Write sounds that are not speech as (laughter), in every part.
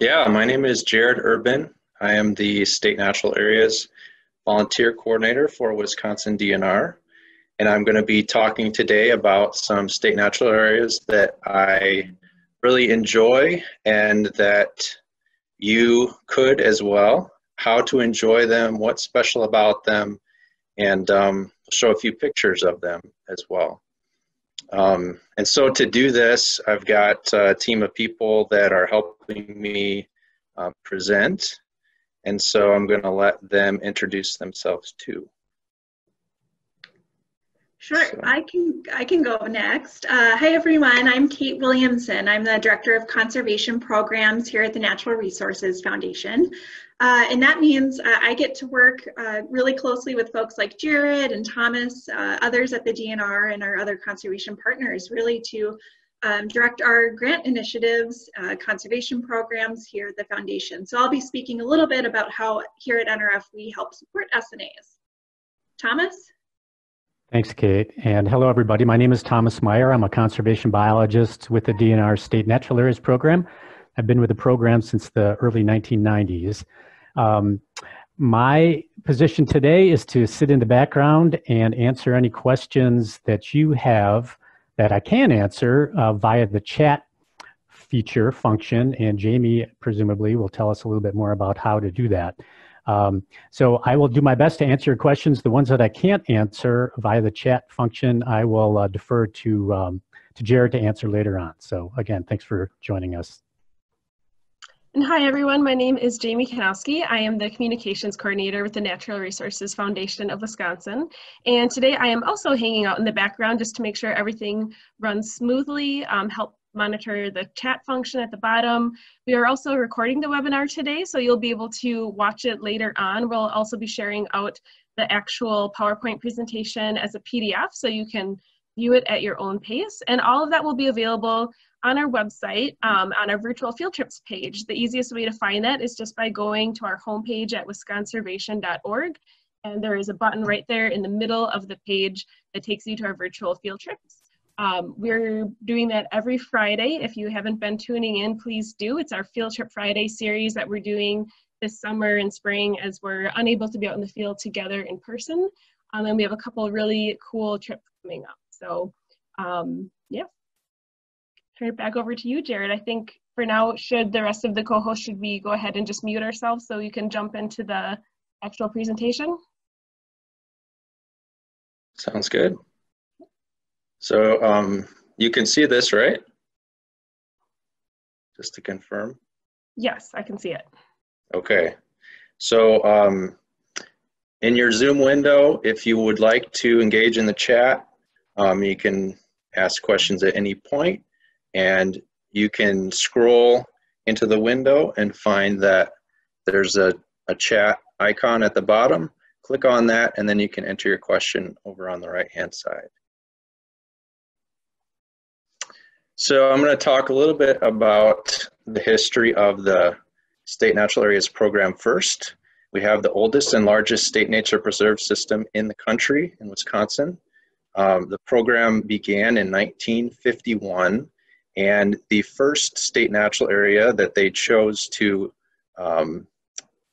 Yeah, my name is Jared Urban. I am the State Natural Areas Volunteer Coordinator for Wisconsin DNR. And I'm going to be talking today about some state natural areas that I really enjoy and that you could as well, how to enjoy them, what's special about them, and um, show a few pictures of them as well. Um, and so to do this, I've got a team of people that are helping me uh, present. And so I'm going to let them introduce themselves too. Sure, so. I can I can go next. Uh, hi everyone, I'm Kate Williamson. I'm the Director of Conservation Programs here at the Natural Resources Foundation. Uh, and that means uh, I get to work uh, really closely with folks like Jared and Thomas, uh, others at the DNR and our other conservation partners, really to um, direct our grant initiatives, uh, conservation programs here at the foundation. So I'll be speaking a little bit about how here at NRF we help support SNAs. Thomas? Thanks, Kate. And hello, everybody. My name is Thomas Meyer. I'm a conservation biologist with the DNR State Natural Areas Program. I've been with the program since the early 1990s. Um, my position today is to sit in the background and answer any questions that you have that I can answer uh, via the chat feature function, and Jamie presumably will tell us a little bit more about how to do that. Um, so I will do my best to answer your questions. The ones that I can't answer via the chat function, I will uh, defer to, um, to Jared to answer later on. So again, thanks for joining us. And hi everyone, my name is Jamie Kanowski. I am the Communications Coordinator with the Natural Resources Foundation of Wisconsin. And today I am also hanging out in the background just to make sure everything runs smoothly, um, help monitor the chat function at the bottom. We are also recording the webinar today, so you'll be able to watch it later on. We'll also be sharing out the actual PowerPoint presentation as a PDF, so you can view it at your own pace. And all of that will be available on our website, um, on our virtual field trips page. The easiest way to find that is just by going to our homepage at wisconservation.org. And there is a button right there in the middle of the page that takes you to our virtual field trips. Um, we're doing that every Friday. If you haven't been tuning in, please do. It's our Field Trip Friday series that we're doing this summer and spring as we're unable to be out in the field together in person. Um, and we have a couple really cool trips coming up. So um, yeah, turn it back over to you, Jared. I think for now, should the rest of the co-hosts, should we go ahead and just mute ourselves so you can jump into the actual presentation? Sounds good. So um, you can see this, right? Just to confirm. Yes, I can see it. Okay. So um, in your Zoom window, if you would like to engage in the chat, um, you can ask questions at any point and you can scroll into the window and find that there's a, a chat icon at the bottom. Click on that and then you can enter your question over on the right hand side. So I'm going to talk a little bit about the history of the State Natural Areas Program first. We have the oldest and largest state nature preserve system in the country in Wisconsin. Um, the program began in 1951 and the first state natural area that they chose to um,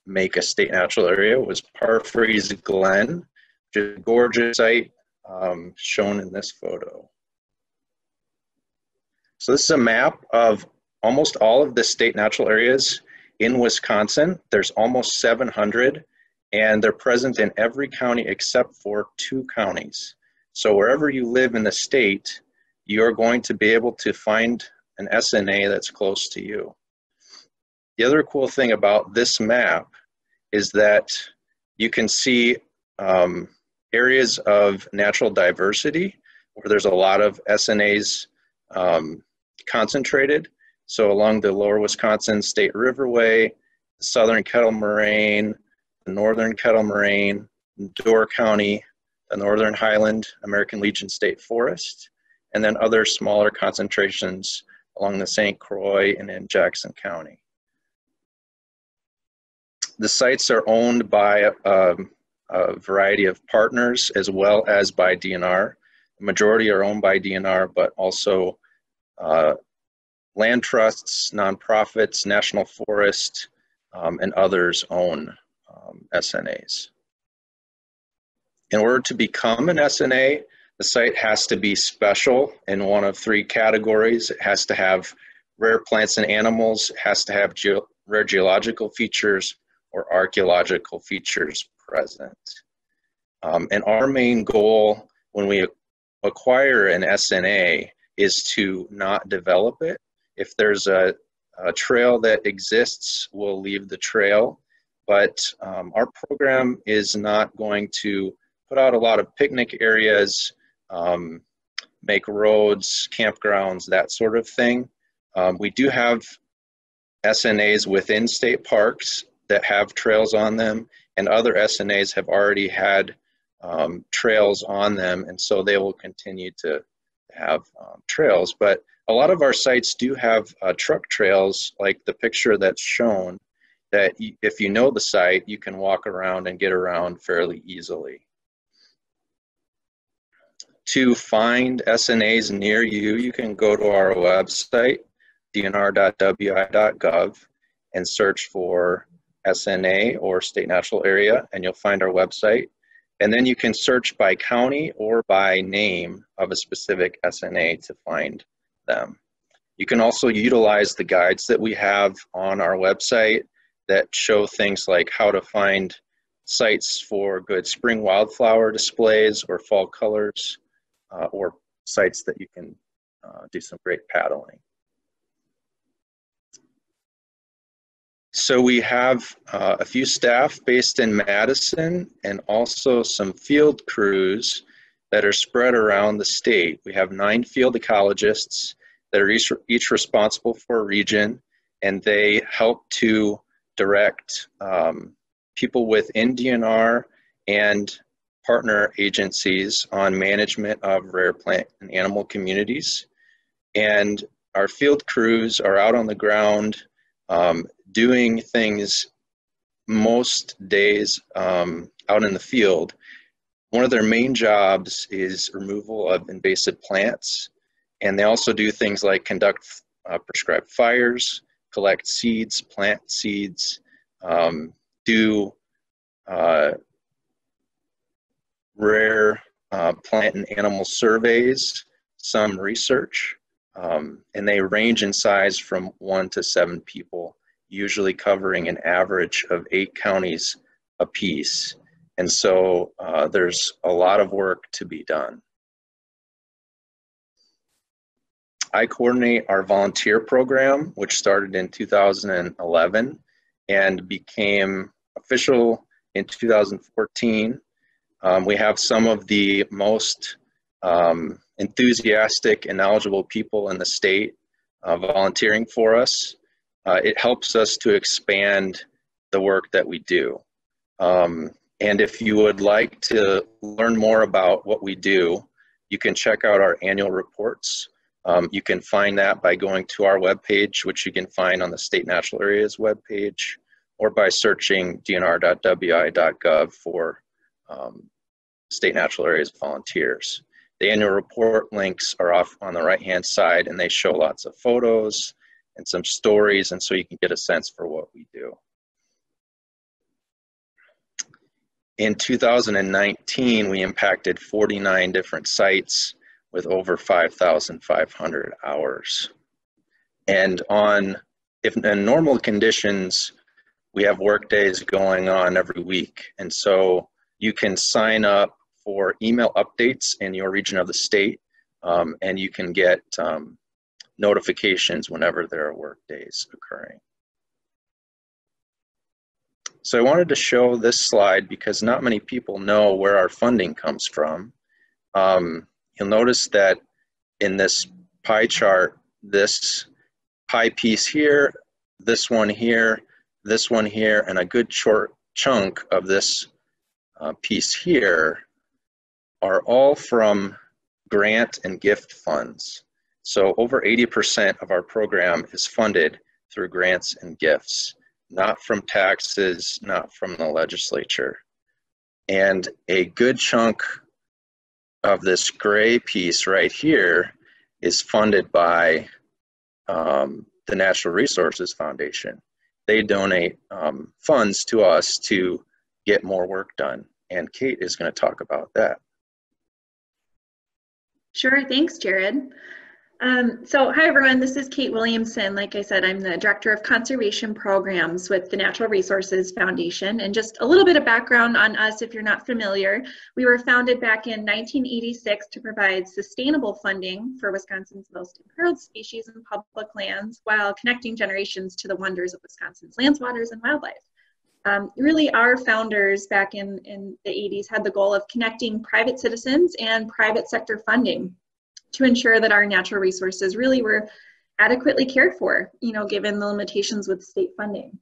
make a state natural area was Parfrey's Glen, which is a gorgeous site um, shown in this photo. So this is a map of almost all of the state natural areas in Wisconsin. There's almost 700 and they're present in every county except for two counties. So wherever you live in the state, you're going to be able to find an SNA that's close to you. The other cool thing about this map is that you can see um, areas of natural diversity where there's a lot of SNAs um, concentrated. So along the lower Wisconsin State Riverway, the southern Kettle Moraine, the northern Kettle Moraine, Door County, the Northern Highland American Legion State Forest, and then other smaller concentrations along the St. Croix and in Jackson County. The sites are owned by um, a variety of partners as well as by DNR. The majority are owned by DNR, but also uh, land trusts, nonprofits, national forest, um, and others own um, SNAs. In order to become an SNA, the site has to be special in one of three categories. It has to have rare plants and animals, has to have ge rare geological features or archaeological features present. Um, and our main goal when we acquire an SNA is to not develop it. If there's a, a trail that exists, we'll leave the trail. But um, our program is not going to put out a lot of picnic areas, um, make roads, campgrounds, that sort of thing. Um, we do have SNAs within state parks that have trails on them, and other SNAs have already had um, trails on them, and so they will continue to have um, trails. But a lot of our sites do have uh, truck trails, like the picture that's shown, that if you know the site, you can walk around and get around fairly easily. To find SNAs near you, you can go to our website, dnr.wi.gov, and search for SNA or state natural area, and you'll find our website. And then you can search by county or by name of a specific SNA to find them. You can also utilize the guides that we have on our website that show things like how to find sites for good spring wildflower displays or fall colors, uh, or sites that you can uh, do some great paddling. So we have uh, a few staff based in Madison and also some field crews that are spread around the state. We have nine field ecologists that are each, each responsible for a region and they help to direct um, people within DNR and partner agencies on management of rare plant and animal communities. And our field crews are out on the ground um, doing things most days um, out in the field. One of their main jobs is removal of invasive plants. And they also do things like conduct uh, prescribed fires, collect seeds, plant seeds, um, do uh, rare uh, plant and animal surveys, some research, um, and they range in size from one to seven people, usually covering an average of eight counties apiece. And so uh, there's a lot of work to be done. I coordinate our volunteer program, which started in 2011 and became official in 2014 um, we have some of the most um, enthusiastic and knowledgeable people in the state uh, volunteering for us. Uh, it helps us to expand the work that we do. Um, and if you would like to learn more about what we do, you can check out our annual reports. Um, you can find that by going to our webpage, which you can find on the State Natural Areas webpage, or by searching dnr.wi.gov for um, State Natural Areas volunteers. The annual report links are off on the right hand side and they show lots of photos and some stories and so you can get a sense for what we do. In 2019, we impacted 49 different sites with over 5,500 hours. And on, if in normal conditions, we have work days going on every week. And so you can sign up for email updates in your region of the state, um, and you can get um, notifications whenever there are work days occurring. So I wanted to show this slide because not many people know where our funding comes from. Um, you'll notice that in this pie chart, this pie piece here, this one here, this one here, and a good short chunk of this uh, piece here are all from grant and gift funds. So over 80% of our program is funded through grants and gifts, not from taxes, not from the legislature. And a good chunk of this gray piece right here is funded by um, the Natural Resources Foundation. They donate um, funds to us to get more work done. And Kate is going to talk about that. Sure, thanks, Jared. Um, so hi everyone, this is Kate Williamson. Like I said, I'm the Director of Conservation Programs with the Natural Resources Foundation. And just a little bit of background on us if you're not familiar. We were founded back in 1986 to provide sustainable funding for Wisconsin's most imperiled species and public lands while connecting generations to the wonders of Wisconsin's lands, waters, and wildlife. Um, really, our founders back in, in the 80s had the goal of connecting private citizens and private sector funding to ensure that our natural resources really were adequately cared for, you know, given the limitations with state funding.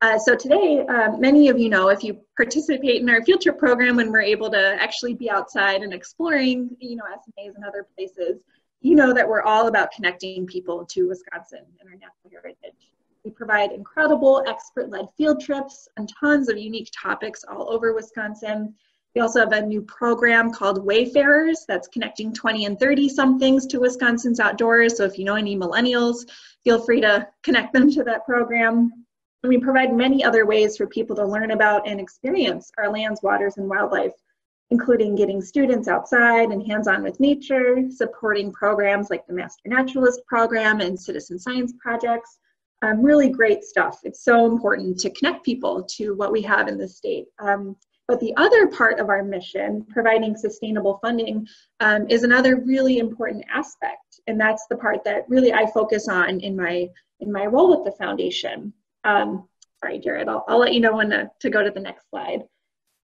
Uh, so today, uh, many of you know if you participate in our field trip program when we're able to actually be outside and exploring, you know, SNAs and other places, you know that we're all about connecting people to Wisconsin and our natural heritage. We provide incredible expert-led field trips and tons of unique topics all over Wisconsin. We also have a new program called Wayfarers that's connecting 20 and 30 somethings to Wisconsin's outdoors. So if you know any millennials, feel free to connect them to that program. And we provide many other ways for people to learn about and experience our lands, waters, and wildlife, including getting students outside and hands-on with nature, supporting programs like the Master Naturalist Program and citizen science projects. Um, really great stuff. It's so important to connect people to what we have in the state. Um, but the other part of our mission, providing sustainable funding, um, is another really important aspect. And that's the part that really I focus on in my, in my role with the foundation. Um, sorry, Jared, I'll, I'll let you know when to, to go to the next slide.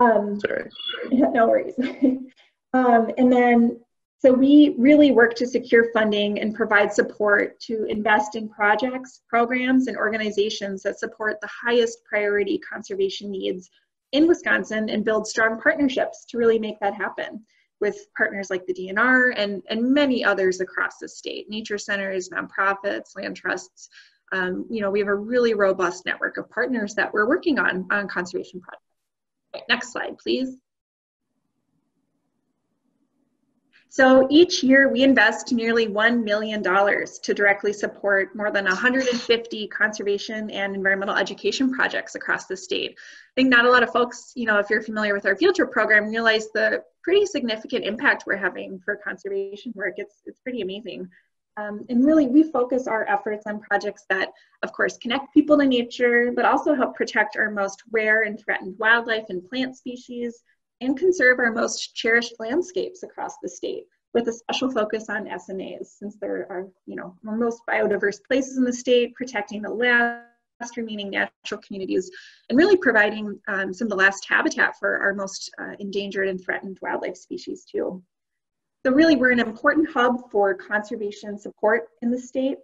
Um, sorry. (laughs) No worries. (laughs) um, and then, so we really work to secure funding and provide support to invest in projects, programs, and organizations that support the highest priority conservation needs in Wisconsin and build strong partnerships to really make that happen with partners like the DNR and, and many others across the state, nature centers, nonprofits, land trusts. Um, you know, we have a really robust network of partners that we're working on on conservation projects. Right, next slide, please. So each year we invest nearly $1 million to directly support more than 150 conservation and environmental education projects across the state. I think not a lot of folks, you know, if you're familiar with our field trip program, realize the pretty significant impact we're having for conservation work. It's, it's pretty amazing. Um, and really, we focus our efforts on projects that, of course, connect people to nature, but also help protect our most rare and threatened wildlife and plant species, and conserve our most cherished landscapes across the state with a special focus on SNAs since there are, you know, our most biodiverse places in the state, protecting the last remaining natural communities, and really providing um, some of the last habitat for our most uh, endangered and threatened wildlife species too. So really we're an important hub for conservation support in the state.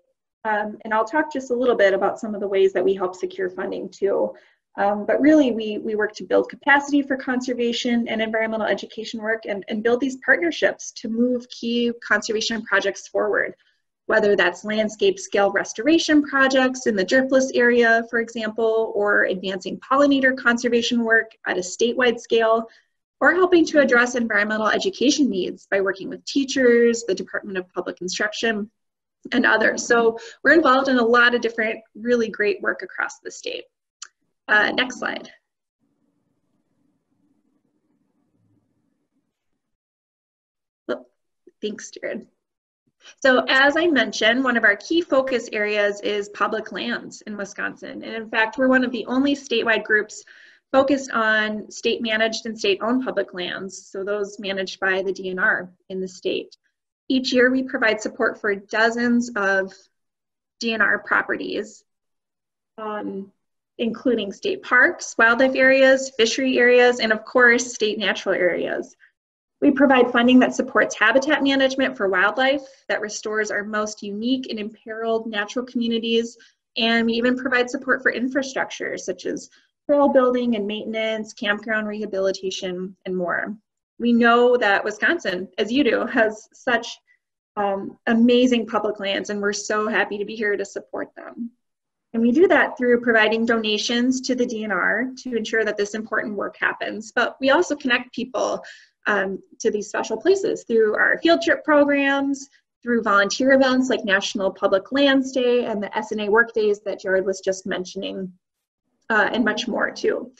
Um, and I'll talk just a little bit about some of the ways that we help secure funding too. Um, but really, we, we work to build capacity for conservation and environmental education work and, and build these partnerships to move key conservation projects forward, whether that's landscape scale restoration projects in the driftless area, for example, or advancing pollinator conservation work at a statewide scale, or helping to address environmental education needs by working with teachers, the Department of Public Instruction, and others. So we're involved in a lot of different really great work across the state. Uh, next slide. Thanks, Jared. So as I mentioned, one of our key focus areas is public lands in Wisconsin. And in fact, we're one of the only statewide groups focused on state managed and state owned public lands. So those managed by the DNR in the state. Each year we provide support for dozens of DNR properties. Um, including state parks, wildlife areas, fishery areas, and of course, state natural areas. We provide funding that supports habitat management for wildlife, that restores our most unique and imperiled natural communities, and we even provide support for infrastructure such as trail building and maintenance, campground rehabilitation, and more. We know that Wisconsin, as you do, has such um, amazing public lands, and we're so happy to be here to support them. And we do that through providing donations to the DNR to ensure that this important work happens. But we also connect people um, to these special places through our field trip programs, through volunteer events like National Public Lands Day and the SNA Work Days that Jared was just mentioning, uh, and much more too.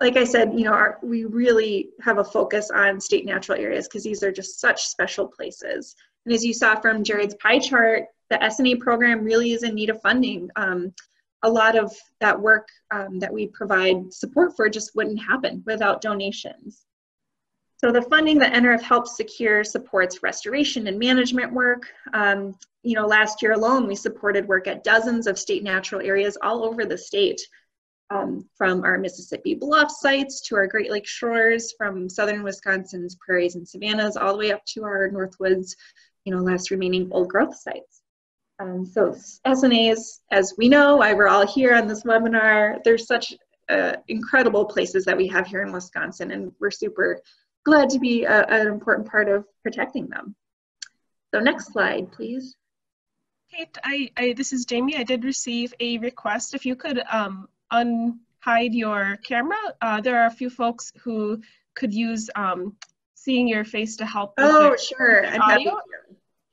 Like I said, you know, our, we really have a focus on state natural areas because these are just such special places. And as you saw from Jared's pie chart, the SNA program really is in need of funding. Um, a lot of that work um, that we provide support for just wouldn't happen without donations. So the funding that NRF helps secure supports restoration and management work. Um, you know, last year alone, we supported work at dozens of state natural areas all over the state, um, from our Mississippi Bluff sites to our Great Lake shores, from southern Wisconsin's prairies and savannas, all the way up to our Northwoods, you know, last remaining old growth sites. Um, so SNAs, as we know, why we're all here on this webinar, there's such uh, incredible places that we have here in Wisconsin, and we're super glad to be a, an important part of protecting them. So next slide, please. Kate, I, I, this is Jamie. I did receive a request. If you could um, unhide your camera, uh, there are a few folks who could use um, seeing your face to help. Oh, sure. Audio.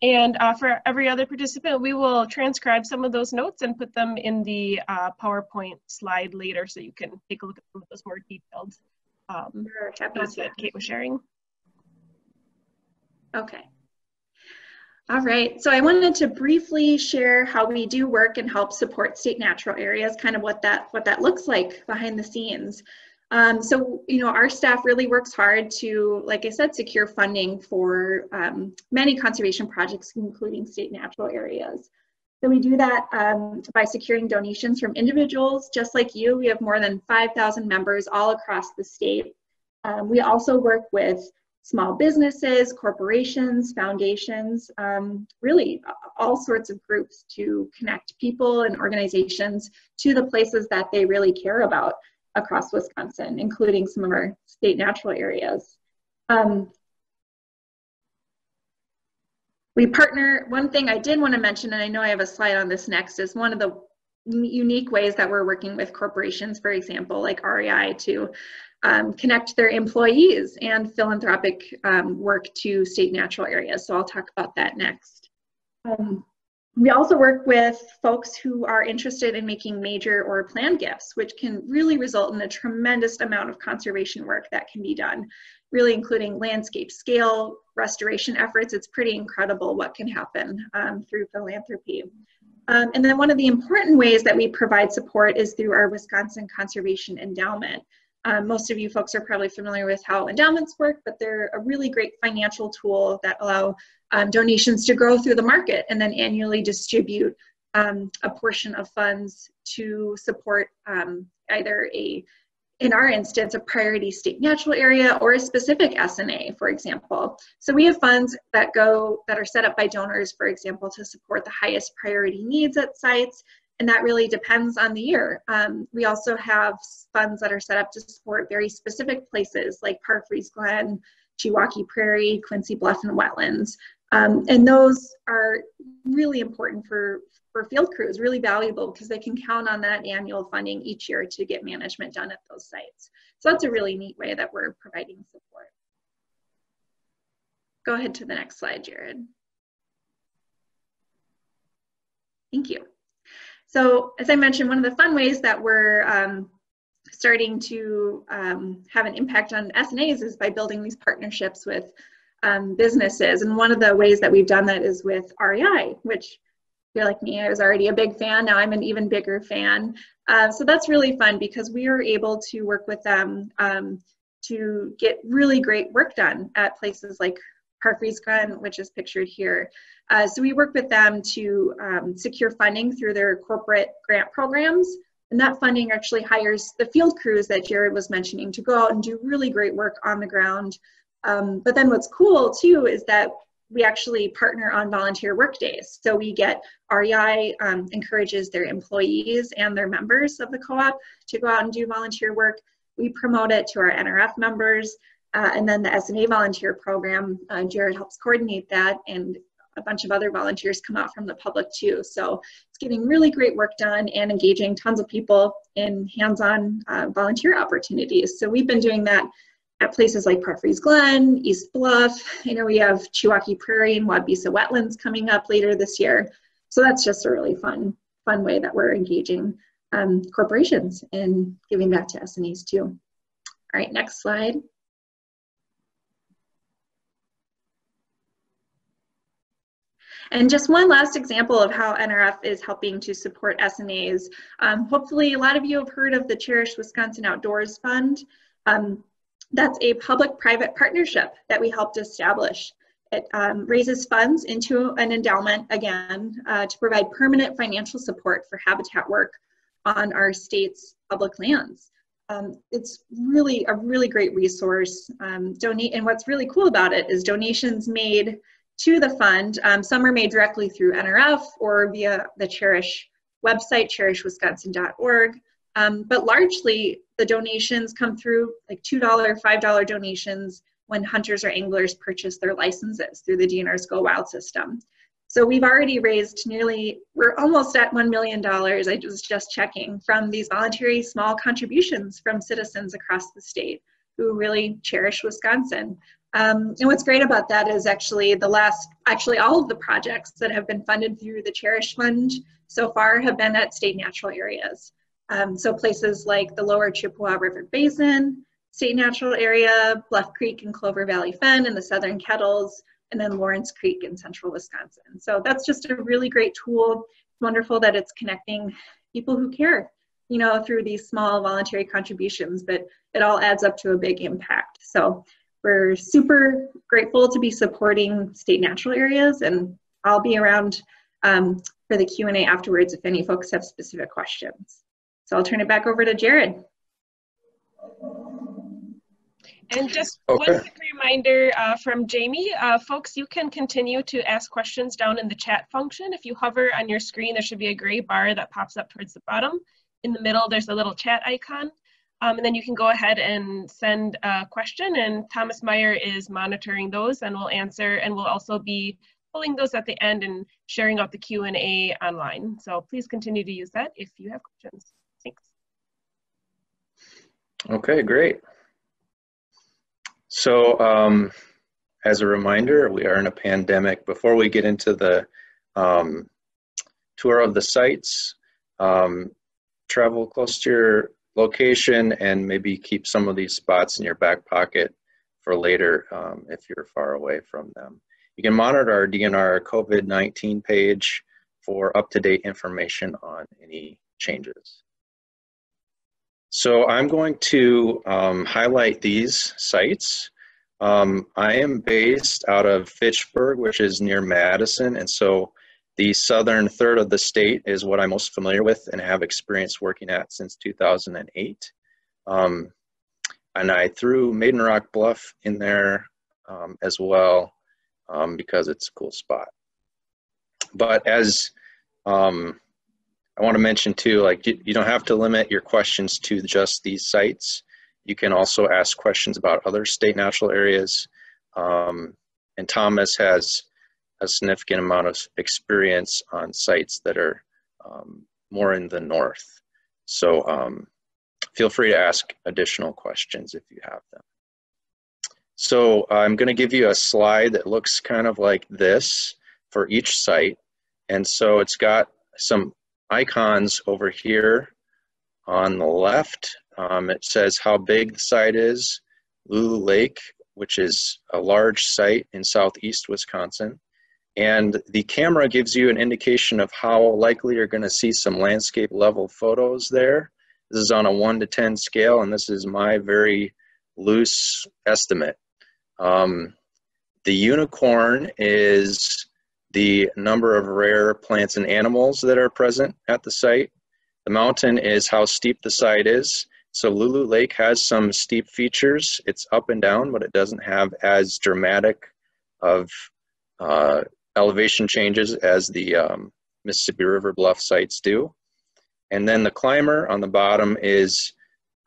And uh, for every other participant, we will transcribe some of those notes and put them in the uh, PowerPoint slide later so you can take a look at some of those more detailed um, sure, notes that Kate was sharing. Okay. All right, so I wanted to briefly share how we do work and help support state natural areas, kind of what that, what that looks like behind the scenes. Um, so, you know, our staff really works hard to, like I said, secure funding for um, many conservation projects, including state natural areas. So we do that um, by securing donations from individuals just like you. We have more than 5,000 members all across the state. Um, we also work with small businesses, corporations, foundations, um, really all sorts of groups to connect people and organizations to the places that they really care about across Wisconsin, including some of our state natural areas. Um, we partner, one thing I did want to mention, and I know I have a slide on this next, is one of the unique ways that we're working with corporations, for example, like REI, to um, connect their employees and philanthropic um, work to state natural areas. So I'll talk about that next. Um, we also work with folks who are interested in making major or planned gifts, which can really result in a tremendous amount of conservation work that can be done, really including landscape scale restoration efforts. It's pretty incredible what can happen um, through philanthropy. Um, and then one of the important ways that we provide support is through our Wisconsin Conservation Endowment. Um, most of you folks are probably familiar with how endowments work, but they're a really great financial tool that allow um, donations to grow through the market and then annually distribute um, a portion of funds to support um, either a, in our instance, a priority state natural area or a specific SNA, for example. So we have funds that go, that are set up by donors, for example, to support the highest priority needs at sites and that really depends on the year. Um, we also have funds that are set up to support very specific places like Parfrey's Glen, Chiwaukee Prairie, Quincy Bluff, and wetlands. Um, and those are really important for, for field crews, really valuable because they can count on that annual funding each year to get management done at those sites. So that's a really neat way that we're providing support. Go ahead to the next slide, Jared. Thank you. So as I mentioned, one of the fun ways that we're um, starting to um, have an impact on SNAs is by building these partnerships with um, businesses. And one of the ways that we've done that is with REI, which if you're like me, I was already a big fan. Now I'm an even bigger fan. Uh, so that's really fun because we are able to work with them um, to get really great work done at places like Parfrey's Glen, which is pictured here. Uh, so we work with them to um, secure funding through their corporate grant programs. And that funding actually hires the field crews that Jared was mentioning to go out and do really great work on the ground. Um, but then what's cool too is that we actually partner on volunteer work days. So we get REI um, encourages their employees and their members of the co-op to go out and do volunteer work. We promote it to our NRF members. Uh, and then the SNA volunteer program, uh, Jared helps coordinate that and a bunch of other volunteers come out from the public too. So it's getting really great work done and engaging tons of people in hands-on uh, volunteer opportunities. So we've been doing that at places like Parfrey's Glen, East Bluff. I know we have Chiwaukee Prairie and Waubesa Wetlands coming up later this year. So that's just a really fun, fun way that we're engaging um, corporations and giving back to SNAs too. All right, next slide. And just one last example of how NRF is helping to support SNAs. Um, hopefully a lot of you have heard of the Cherish Wisconsin Outdoors Fund. Um, that's a public-private partnership that we helped establish. It um, raises funds into an endowment, again, uh, to provide permanent financial support for habitat work on our state's public lands. Um, it's really a really great resource. Um, donate, and what's really cool about it is donations made to the fund. Um, some are made directly through NRF or via the Cherish website, cherishwisconsin.org. Um, but largely, the donations come through like $2, $5 donations when hunters or anglers purchase their licenses through the DNR's Go Wild system. So we've already raised nearly, we're almost at $1 million, I was just checking, from these voluntary small contributions from citizens across the state who really cherish Wisconsin. Um, and what's great about that is actually the last, actually all of the projects that have been funded through the Cherish Fund so far have been at state natural areas. Um, so places like the lower Chippewa River Basin, state natural area, Bluff Creek and Clover Valley Fen and the Southern Kettles, and then Lawrence Creek in central Wisconsin. So that's just a really great tool. It's wonderful that it's connecting people who care, you know, through these small voluntary contributions, but it all adds up to a big impact. So we're super grateful to be supporting state natural areas and I'll be around um, for the Q&A afterwards if any folks have specific questions. So I'll turn it back over to Jared. And just okay. one quick reminder uh, from Jamie, uh, folks, you can continue to ask questions down in the chat function. If you hover on your screen, there should be a gray bar that pops up towards the bottom. In the middle, there's a little chat icon. Um, and then you can go ahead and send a question and Thomas Meyer is monitoring those and will answer and we'll also be pulling those at the end and sharing out the Q&A online. So please continue to use that if you have questions. Thanks. Okay, great. So um, as a reminder, we are in a pandemic. Before we get into the um, tour of the sites, um, travel close to your location and maybe keep some of these spots in your back pocket for later um, if you're far away from them. You can monitor our DNR COVID-19 page for up-to-date information on any changes. So I'm going to um, highlight these sites. Um, I am based out of Fitchburg, which is near Madison, and so the southern third of the state is what I'm most familiar with and have experience working at since 2008. Um, and I threw Maiden Rock Bluff in there um, as well um, because it's a cool spot. But as um, I want to mention too, like you, you, don't have to limit your questions to just these sites. You can also ask questions about other state natural areas. Um, and Thomas has a significant amount of experience on sites that are um, more in the north. So um, feel free to ask additional questions if you have them. So I'm going to give you a slide that looks kind of like this for each site. And so it's got some icons over here on the left. Um, it says how big the site is, Lulu Lake, which is a large site in southeast Wisconsin. And the camera gives you an indication of how likely you're going to see some landscape level photos there. This is on a 1 to 10 scale, and this is my very loose estimate. Um, the unicorn is the number of rare plants and animals that are present at the site. The mountain is how steep the site is. So Lulu Lake has some steep features. It's up and down, but it doesn't have as dramatic of uh, elevation changes as the um, Mississippi River Bluff sites do. And then the climber on the bottom is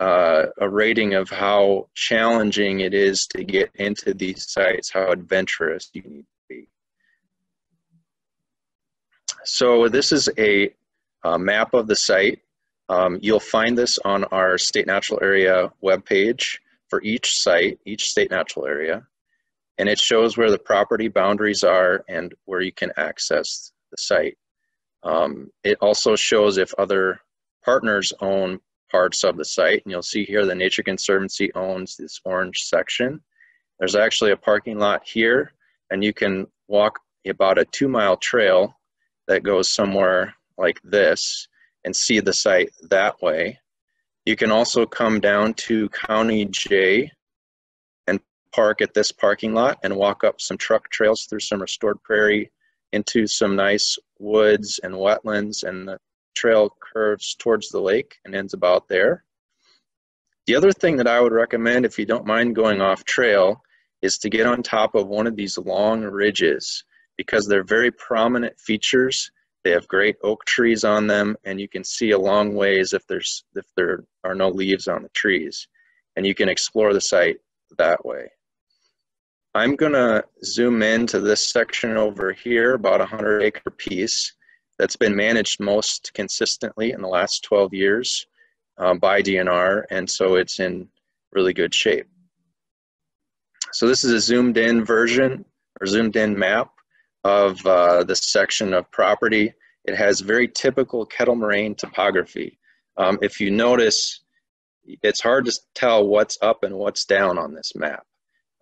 uh, a rating of how challenging it is to get into these sites, how adventurous you need to be. So this is a, a map of the site. Um, you'll find this on our State Natural Area webpage for each site, each state natural area, and it shows where the property boundaries are and where you can access the site. Um, it also shows if other partners own parts of the site, and you'll see here the Nature Conservancy owns this orange section. There's actually a parking lot here, and you can walk about a two mile trail that goes somewhere like this and see the site that way. You can also come down to County J and park at this parking lot and walk up some truck trails through some restored prairie into some nice woods and wetlands and the trail curves towards the lake and ends about there. The other thing that I would recommend if you don't mind going off trail is to get on top of one of these long ridges because they're very prominent features they have great oak trees on them, and you can see a long ways if there's if there are no leaves on the trees, and you can explore the site that way. I'm gonna zoom into this section over here, about a 100 acre piece that's been managed most consistently in the last 12 years um, by DNR, and so it's in really good shape. So this is a zoomed in version or zoomed in map of uh, this section of property. It has very typical kettle moraine topography. Um, if you notice, it's hard to tell what's up and what's down on this map.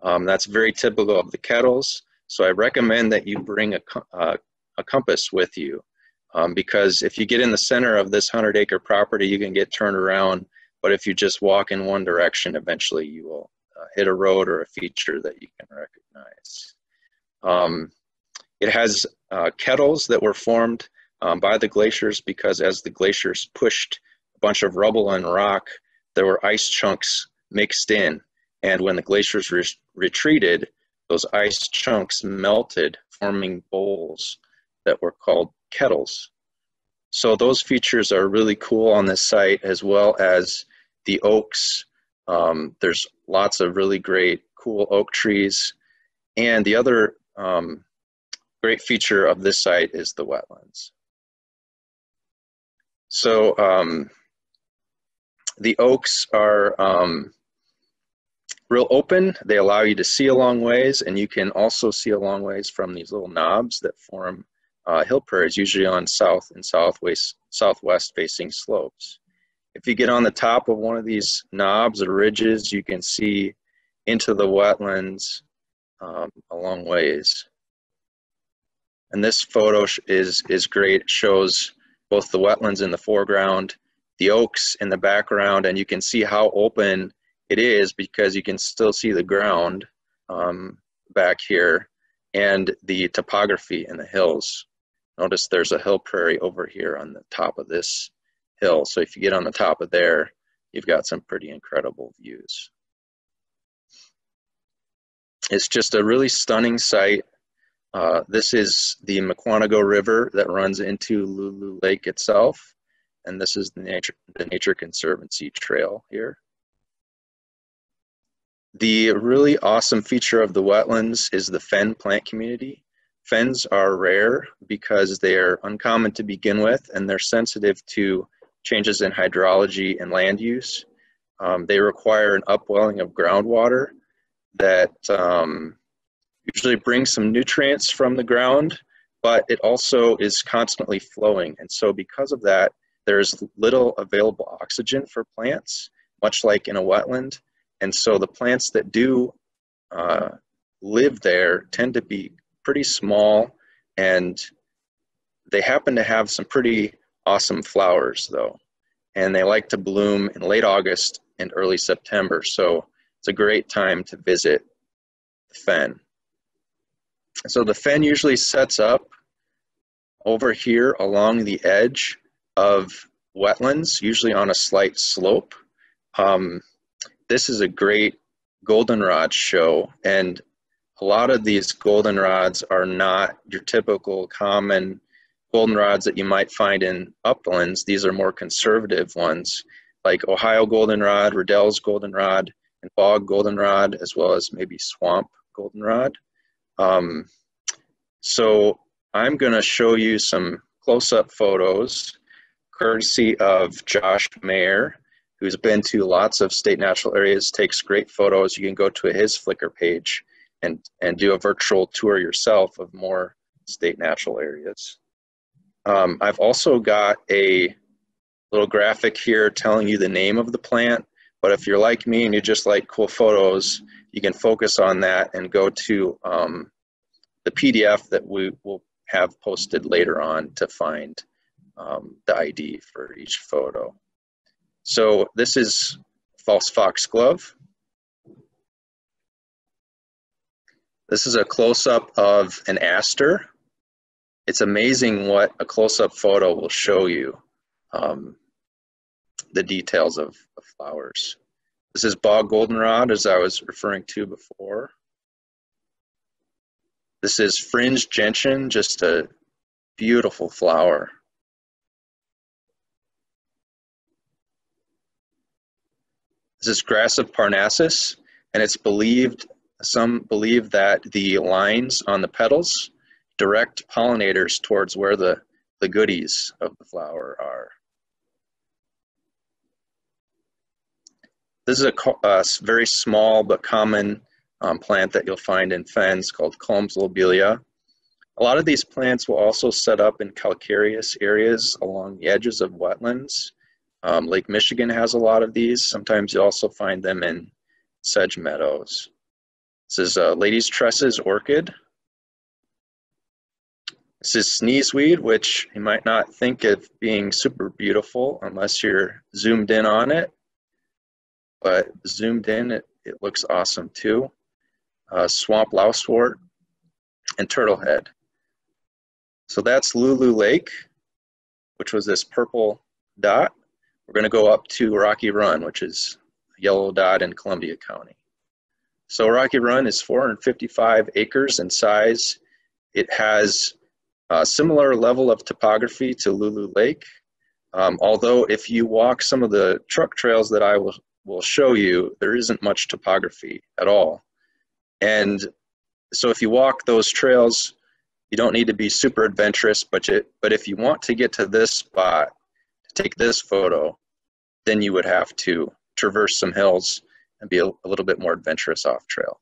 Um, that's very typical of the kettles. So I recommend that you bring a, uh, a compass with you um, because if you get in the center of this 100 acre property, you can get turned around. But if you just walk in one direction, eventually you will uh, hit a road or a feature that you can recognize. Um, it has uh, kettles that were formed um, by the glaciers because as the glaciers pushed a bunch of rubble and rock, there were ice chunks mixed in. And when the glaciers re retreated, those ice chunks melted, forming bowls that were called kettles. So those features are really cool on this site, as well as the oaks. Um, there's lots of really great, cool oak trees. And the other um, great feature of this site is the wetlands. So um, the oaks are um, real open. They allow you to see a long ways, and you can also see a long ways from these little knobs that form uh, hill prairies, usually on south and southwest, southwest facing slopes. If you get on the top of one of these knobs or ridges, you can see into the wetlands um, a long ways. And this photo is, is great. It shows both the wetlands in the foreground, the oaks in the background, and you can see how open it is because you can still see the ground um, back here and the topography in the hills. Notice there's a hill prairie over here on the top of this hill. So if you get on the top of there, you've got some pretty incredible views. It's just a really stunning site. Uh, this is the Mukwonago River that runs into Lulu Lake itself. And this is the Nature, the Nature Conservancy Trail here. The really awesome feature of the wetlands is the fen plant community. Fens are rare because they are uncommon to begin with and they're sensitive to changes in hydrology and land use. Um, they require an upwelling of groundwater that um, usually brings some nutrients from the ground, but it also is constantly flowing. And so because of that, there's little available oxygen for plants, much like in a wetland. And so the plants that do uh, live there tend to be pretty small and they happen to have some pretty awesome flowers though. And they like to bloom in late August and early September. So it's a great time to visit the fen. So the fen usually sets up over here along the edge of wetlands, usually on a slight slope. Um, this is a great goldenrod show, and a lot of these goldenrods are not your typical common goldenrods that you might find in uplands. These are more conservative ones, like Ohio goldenrod, Riddell's goldenrod, and bog goldenrod, as well as maybe swamp goldenrod. Um, so I'm going to show you some close-up photos courtesy of Josh Mayer, who's been to lots of state natural areas, takes great photos. You can go to his Flickr page and, and do a virtual tour yourself of more state natural areas. Um, I've also got a little graphic here telling you the name of the plant, but if you're like me and you just like cool photos, you can focus on that and go to um, the PDF that we will have posted later on to find um, the ID for each photo. So this is false foxglove. This is a close-up of an aster. It's amazing what a close-up photo will show you, um, the details of, of flowers. This is bog goldenrod, as I was referring to before. This is fringed gentian, just a beautiful flower. This is grass of Parnassus, and it's believed, some believe that the lines on the petals direct pollinators towards where the, the goodies of the flower are. This is a, a very small but common um, plant that you'll find in fens called Kalm's lobelia. A lot of these plants will also set up in calcareous areas along the edges of wetlands. Um, Lake Michigan has a lot of these. Sometimes you also find them in sedge meadows. This is a lady's tresses orchid. This is sneezeweed, which you might not think of being super beautiful unless you're zoomed in on it. But zoomed in, it, it looks awesome too uh, swamp lousewort, and turtlehead. So that's Lulu Lake, which was this purple dot. We're going to go up to Rocky Run, which is yellow dot in Columbia County. So Rocky Run is 455 acres in size. It has a similar level of topography to Lulu Lake. Um, although if you walk some of the truck trails that I will, will show you, there isn't much topography at all. And so if you walk those trails, you don't need to be super adventurous, but you, but if you want to get to this spot, to take this photo, then you would have to traverse some hills and be a, a little bit more adventurous off trail.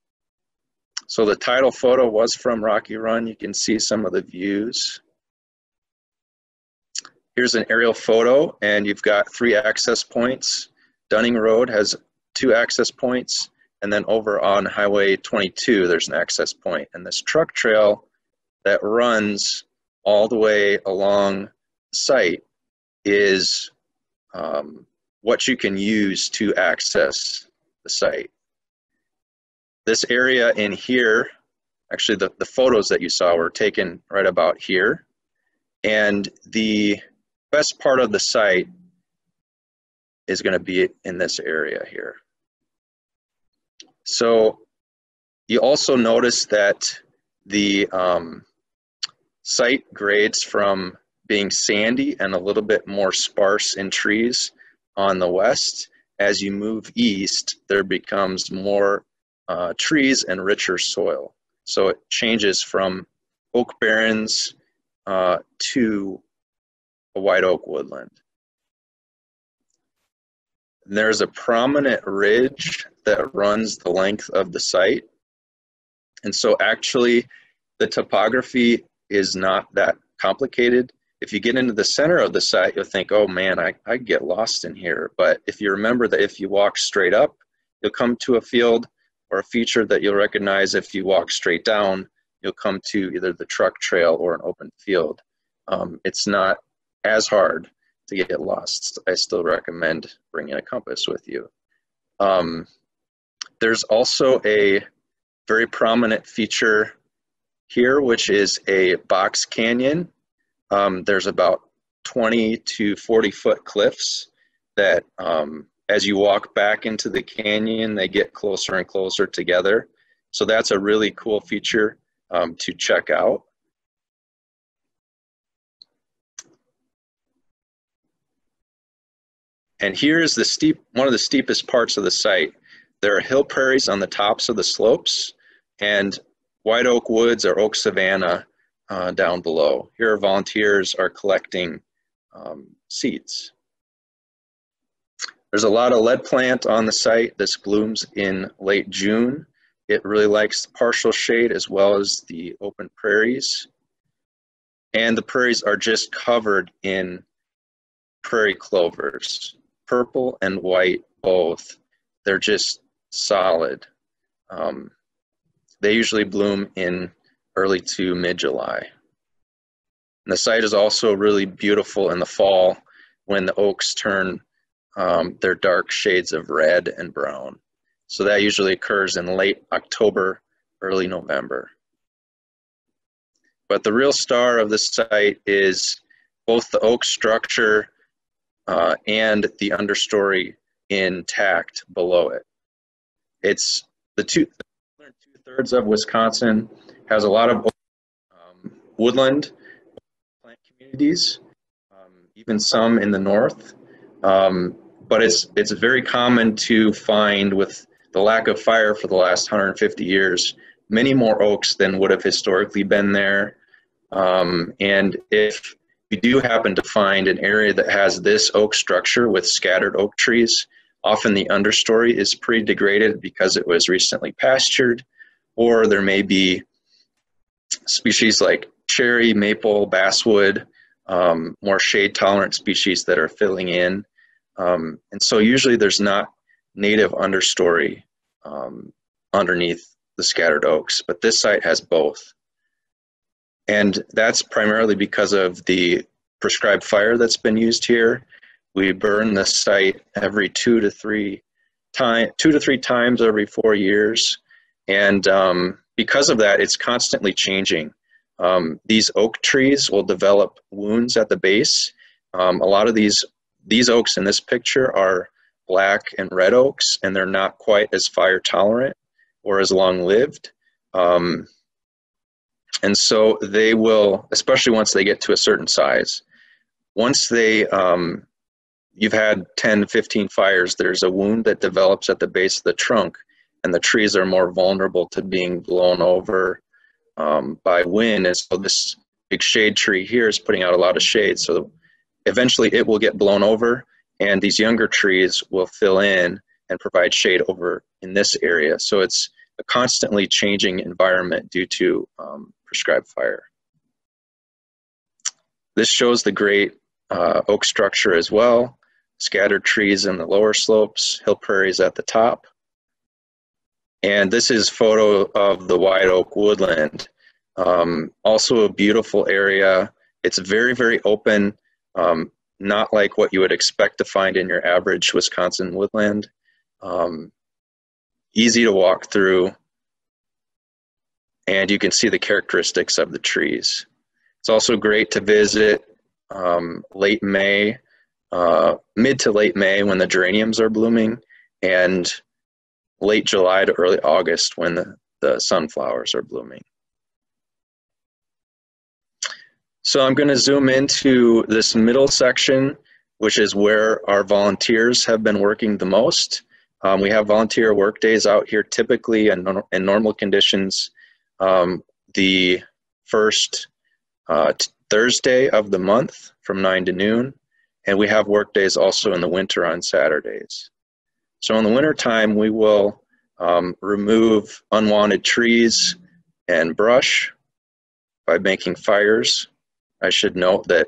So the title photo was from Rocky Run. You can see some of the views. Here's an aerial photo, and you've got three access points. Dunning Road has two access points, and then over on Highway 22, there's an access point. And this truck trail that runs all the way along site is um, what you can use to access the site. This area in here, actually the, the photos that you saw were taken right about here. And the best part of the site is gonna be in this area here. So you also notice that the um, site grades from being sandy and a little bit more sparse in trees on the west. As you move east, there becomes more uh, trees and richer soil. So it changes from oak barrens uh, to a white oak woodland. There's a prominent ridge that runs the length of the site. And so actually the topography is not that complicated. If you get into the center of the site, you'll think, oh man, I, I get lost in here. But if you remember that if you walk straight up, you'll come to a field or a feature that you'll recognize if you walk straight down, you'll come to either the truck trail or an open field. Um, it's not as hard to get lost. I still recommend bringing a compass with you. Um, there's also a very prominent feature here, which is a box canyon. Um, there's about 20 to 40 foot cliffs that um, as you walk back into the canyon, they get closer and closer together. So that's a really cool feature um, to check out. And here's the steep, one of the steepest parts of the site. There are hill prairies on the tops of the slopes and white oak woods or oak savanna uh, down below. Here volunteers are collecting um, seeds. There's a lot of lead plant on the site. This blooms in late June. It really likes partial shade as well as the open prairies. And the prairies are just covered in prairie clovers, purple and white both. They're just solid. Um, they usually bloom in early to mid-July. the site is also really beautiful in the fall when the oaks turn um, their dark shades of red and brown. So that usually occurs in late October, early November. But the real star of the site is both the oak structure uh, and the understory intact below it. It's the two, two thirds of Wisconsin has a lot of um, woodland plant communities, um, even some in the north. Um, but it's it's very common to find with the lack of fire for the last 150 years, many more oaks than would have historically been there. Um, and if you do happen to find an area that has this oak structure with scattered oak trees, often the understory is pretty degraded because it was recently pastured, or there may be species like cherry, maple, basswood, um, more shade tolerant species that are filling in. Um, and so usually there's not native understory um, underneath the scattered oaks, but this site has both. And that's primarily because of the prescribed fire that's been used here. We burn the site every two to three time, two to three times every four years. And um, because of that, it's constantly changing. Um, these oak trees will develop wounds at the base. Um, a lot of these these oaks in this picture are black and red oaks, and they're not quite as fire tolerant or as long lived. Um, and so they will, especially once they get to a certain size, once they, um, you've had 10, 15 fires, there's a wound that develops at the base of the trunk, and the trees are more vulnerable to being blown over um, by wind. And so this big shade tree here is putting out a lot of shade. So eventually it will get blown over and these younger trees will fill in and provide shade over in this area. So it's a constantly changing environment due to um, prescribed fire. This shows the great uh, oak structure as well, scattered trees in the lower slopes, hill prairies at the top. And this is photo of the white oak woodland. Um, also a beautiful area. It's very, very open. Um, not like what you would expect to find in your average Wisconsin woodland. Um, easy to walk through, and you can see the characteristics of the trees. It's also great to visit um, late May, uh, mid to late May when the geraniums are blooming, and late July to early August when the, the sunflowers are blooming. So I'm going to zoom into this middle section, which is where our volunteers have been working the most. Um, we have volunteer work days out here typically in, in normal conditions um, the first uh, Thursday of the month from 9 to noon. And we have work days also in the winter on Saturdays. So in the winter time, we will um, remove unwanted trees and brush by making fires I should note that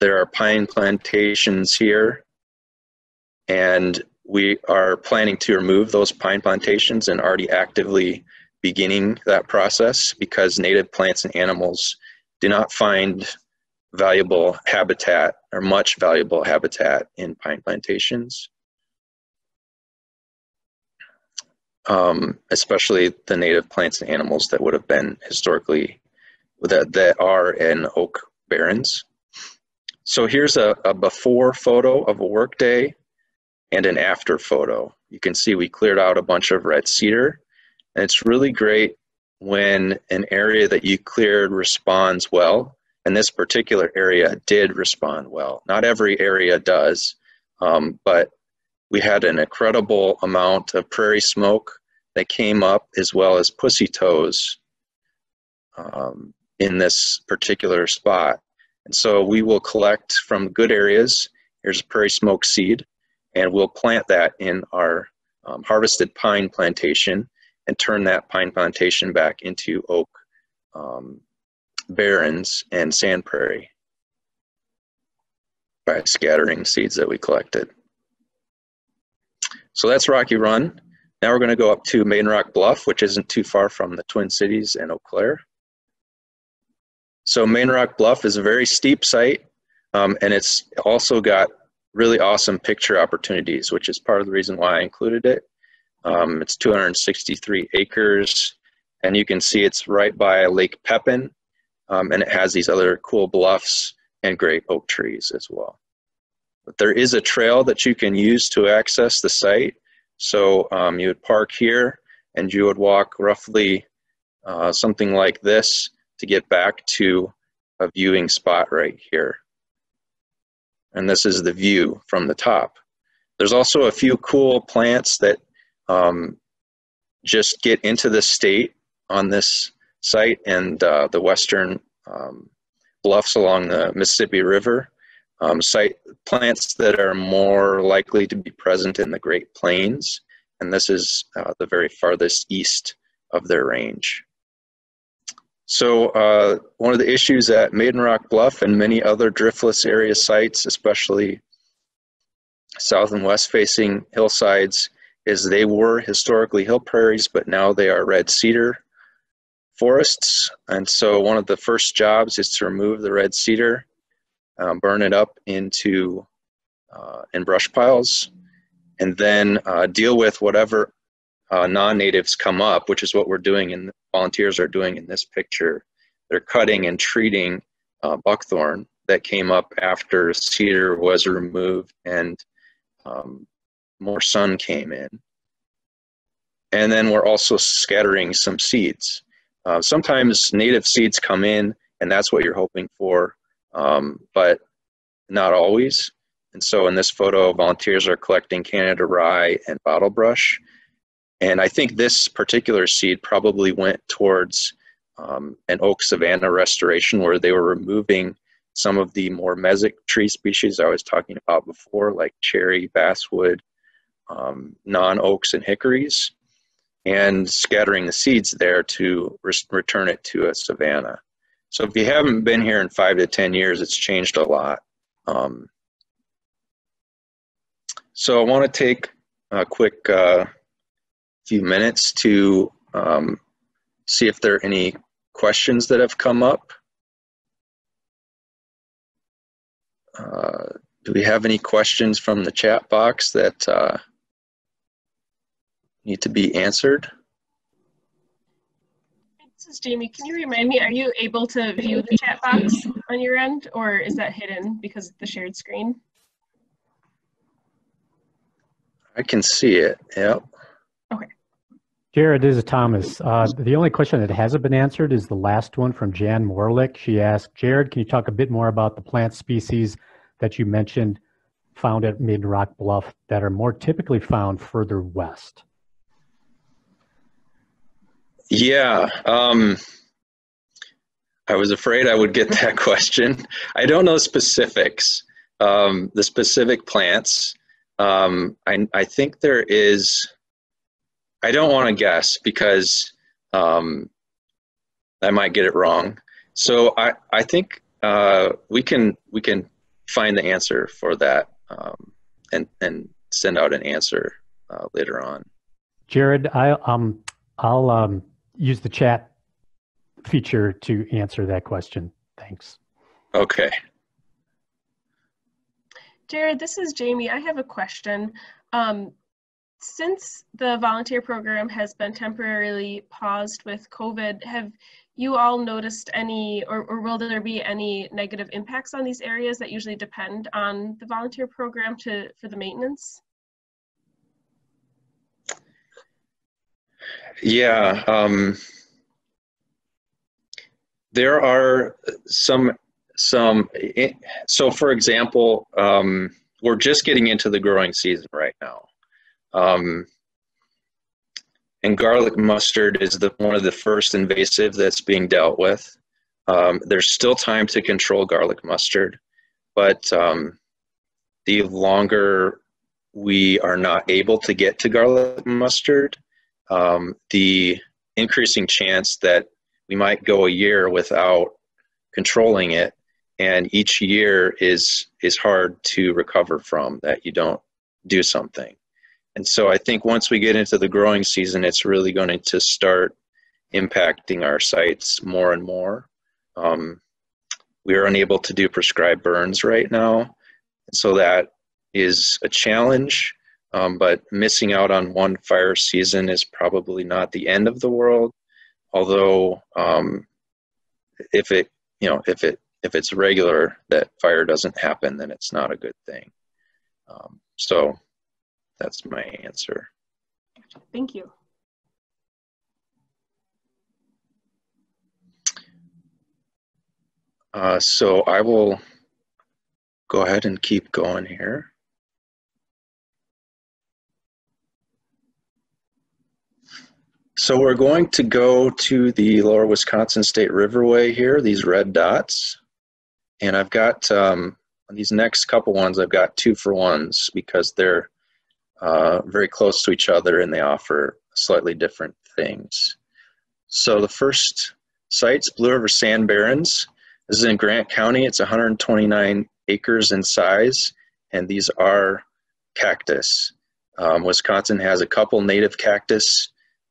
there are pine plantations here, and we are planning to remove those pine plantations and already actively beginning that process because native plants and animals do not find valuable habitat or much valuable habitat in pine plantations. Um, especially the native plants and animals that would have been historically that, that are in oak barrens. So here's a, a before photo of a workday and an after photo. You can see we cleared out a bunch of red cedar. And it's really great when an area that you cleared responds well. And this particular area did respond well. Not every area does, um, but we had an incredible amount of prairie smoke that came up as well as pussy toes um, in this particular spot. And so we will collect from good areas. Here's a prairie smoke seed. and we'll plant that in our um, harvested pine plantation and turn that pine plantation back into oak um, barrens and sand prairie by scattering seeds that we collected. So that's Rocky Run. Now we're going to go up to Maiden Rock Bluff, which isn't too far from the Twin Cities and Eau Claire. So Maiden Rock Bluff is a very steep site, um, and it's also got really awesome picture opportunities, which is part of the reason why I included it. Um, it's 263 acres, and you can see it's right by Lake Pepin, um, and it has these other cool bluffs and great oak trees as well. But there is a trail that you can use to access the site. So um, you would park here, and you would walk roughly uh, something like this to get back to a viewing spot right here. And this is the view from the top. There's also a few cool plants that um, just get into the state on this site and uh, the western um, bluffs along the Mississippi River. Um, site plants that are more likely to be present in the Great Plains, and this is uh, the very farthest east of their range. So uh, one of the issues at Maiden Rock Bluff and many other driftless area sites, especially south and west facing hillsides, is they were historically hill prairies, but now they are red cedar forests. And so one of the first jobs is to remove the red cedar, um, burn it up into uh, in brush piles, and then uh, deal with whatever uh, non-natives come up, which is what we're doing and volunteers are doing in this picture. They're cutting and treating uh, buckthorn that came up after cedar was removed and um, more sun came in. And then we're also scattering some seeds. Uh, sometimes native seeds come in and that's what you're hoping for, um, but not always. And so in this photo, volunteers are collecting Canada rye and bottlebrush. And I think this particular seed probably went towards um, an oak savanna restoration where they were removing some of the more mesic tree species I was talking about before, like cherry, basswood, um, non-oaks and hickories, and scattering the seeds there to re return it to a savanna. So if you haven't been here in five to 10 years, it's changed a lot. Um, so I want to take a quick uh, few minutes to um, see if there are any questions that have come up. Uh, do we have any questions from the chat box that uh, need to be answered? This is Jamie. Can you remind me, are you able to view the chat box on your end or is that hidden because of the shared screen? I can see it, yep. Okay. Jared, this is Thomas. Uh, the only question that hasn't been answered is the last one from Jan Morlick. She asked, Jared, can you talk a bit more about the plant species that you mentioned found at Maiden Rock Bluff that are more typically found further west? Yeah, um, I was afraid I would get (laughs) that question. I don't know specifics, um, the specific plants. Um, I, I think there is, I don't want to guess because um, I might get it wrong. So I, I think uh, we can we can find the answer for that um, and and send out an answer uh, later on. Jared, I um I'll um use the chat feature to answer that question. Thanks. Okay. Jared, this is Jamie. I have a question. Um, since the volunteer program has been temporarily paused with COVID, have you all noticed any, or, or, will there be any negative impacts on these areas that usually depend on the volunteer program to for the maintenance? Yeah, um, there are some some so for example um, we're just getting into the growing season right now. Um, and garlic mustard is the one of the first invasive that's being dealt with. Um, there's still time to control garlic mustard but um, the longer we are not able to get to garlic mustard, um, the increasing chance that we might go a year without controlling it. And each year is is hard to recover from that you don't do something. And so i think once we get into the growing season it's really going to start impacting our sites more and more. Um, we are unable to do prescribed burns right now. So that is a challenge um, but missing out on one fire season is probably not the end of the world. Although um, if it you know if it if it's regular that fire doesn't happen then it's not a good thing. Um, so that's my answer. Thank you. Uh, so i will go ahead and keep going here So we're going to go to the Lower Wisconsin State Riverway here, these red dots. And I've got um, these next couple ones, I've got two for ones because they're uh, very close to each other and they offer slightly different things. So the first site's Blue River Sand Barrens. This is in Grant County. It's 129 acres in size, and these are cactus. Um, Wisconsin has a couple native cactus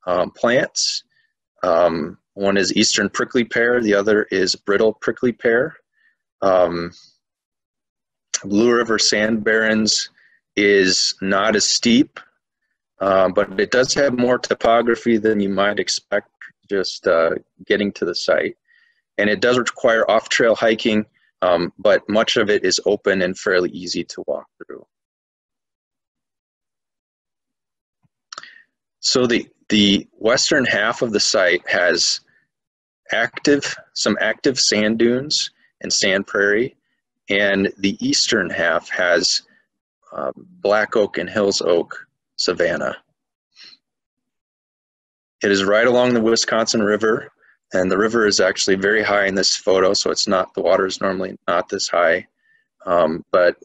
um, plants. Um, one is eastern prickly pear, the other is brittle prickly pear. Um, Blue River Sand Barrens is not as steep, uh, but it does have more topography than you might expect just uh, getting to the site. And it does require off-trail hiking, um, but much of it is open and fairly easy to walk through. So the the western half of the site has active, some active sand dunes and sand prairie, and the eastern half has uh, black oak and Hill's oak savanna. It is right along the Wisconsin River, and the river is actually very high in this photo, so it's not, the water is normally not this high. Um, but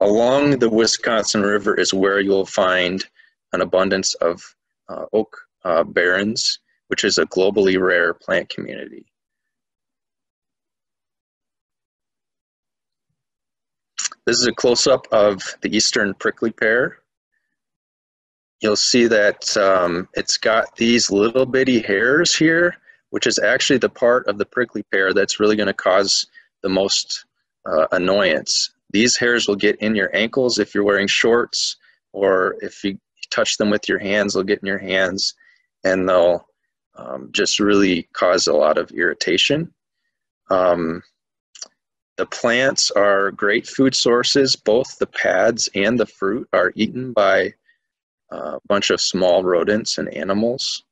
along the Wisconsin River is where you'll find an abundance of uh, oak uh, barrens, which is a globally rare plant community. This is a close-up of the eastern prickly pear. You'll see that um, it's got these little bitty hairs here, which is actually the part of the prickly pear that's really going to cause the most uh, annoyance. These hairs will get in your ankles if you're wearing shorts or if you touch them with your hands, they'll get in your hands and they'll um, just really cause a lot of irritation. Um, the plants are great food sources. Both the pads and the fruit are eaten by a bunch of small rodents and animals,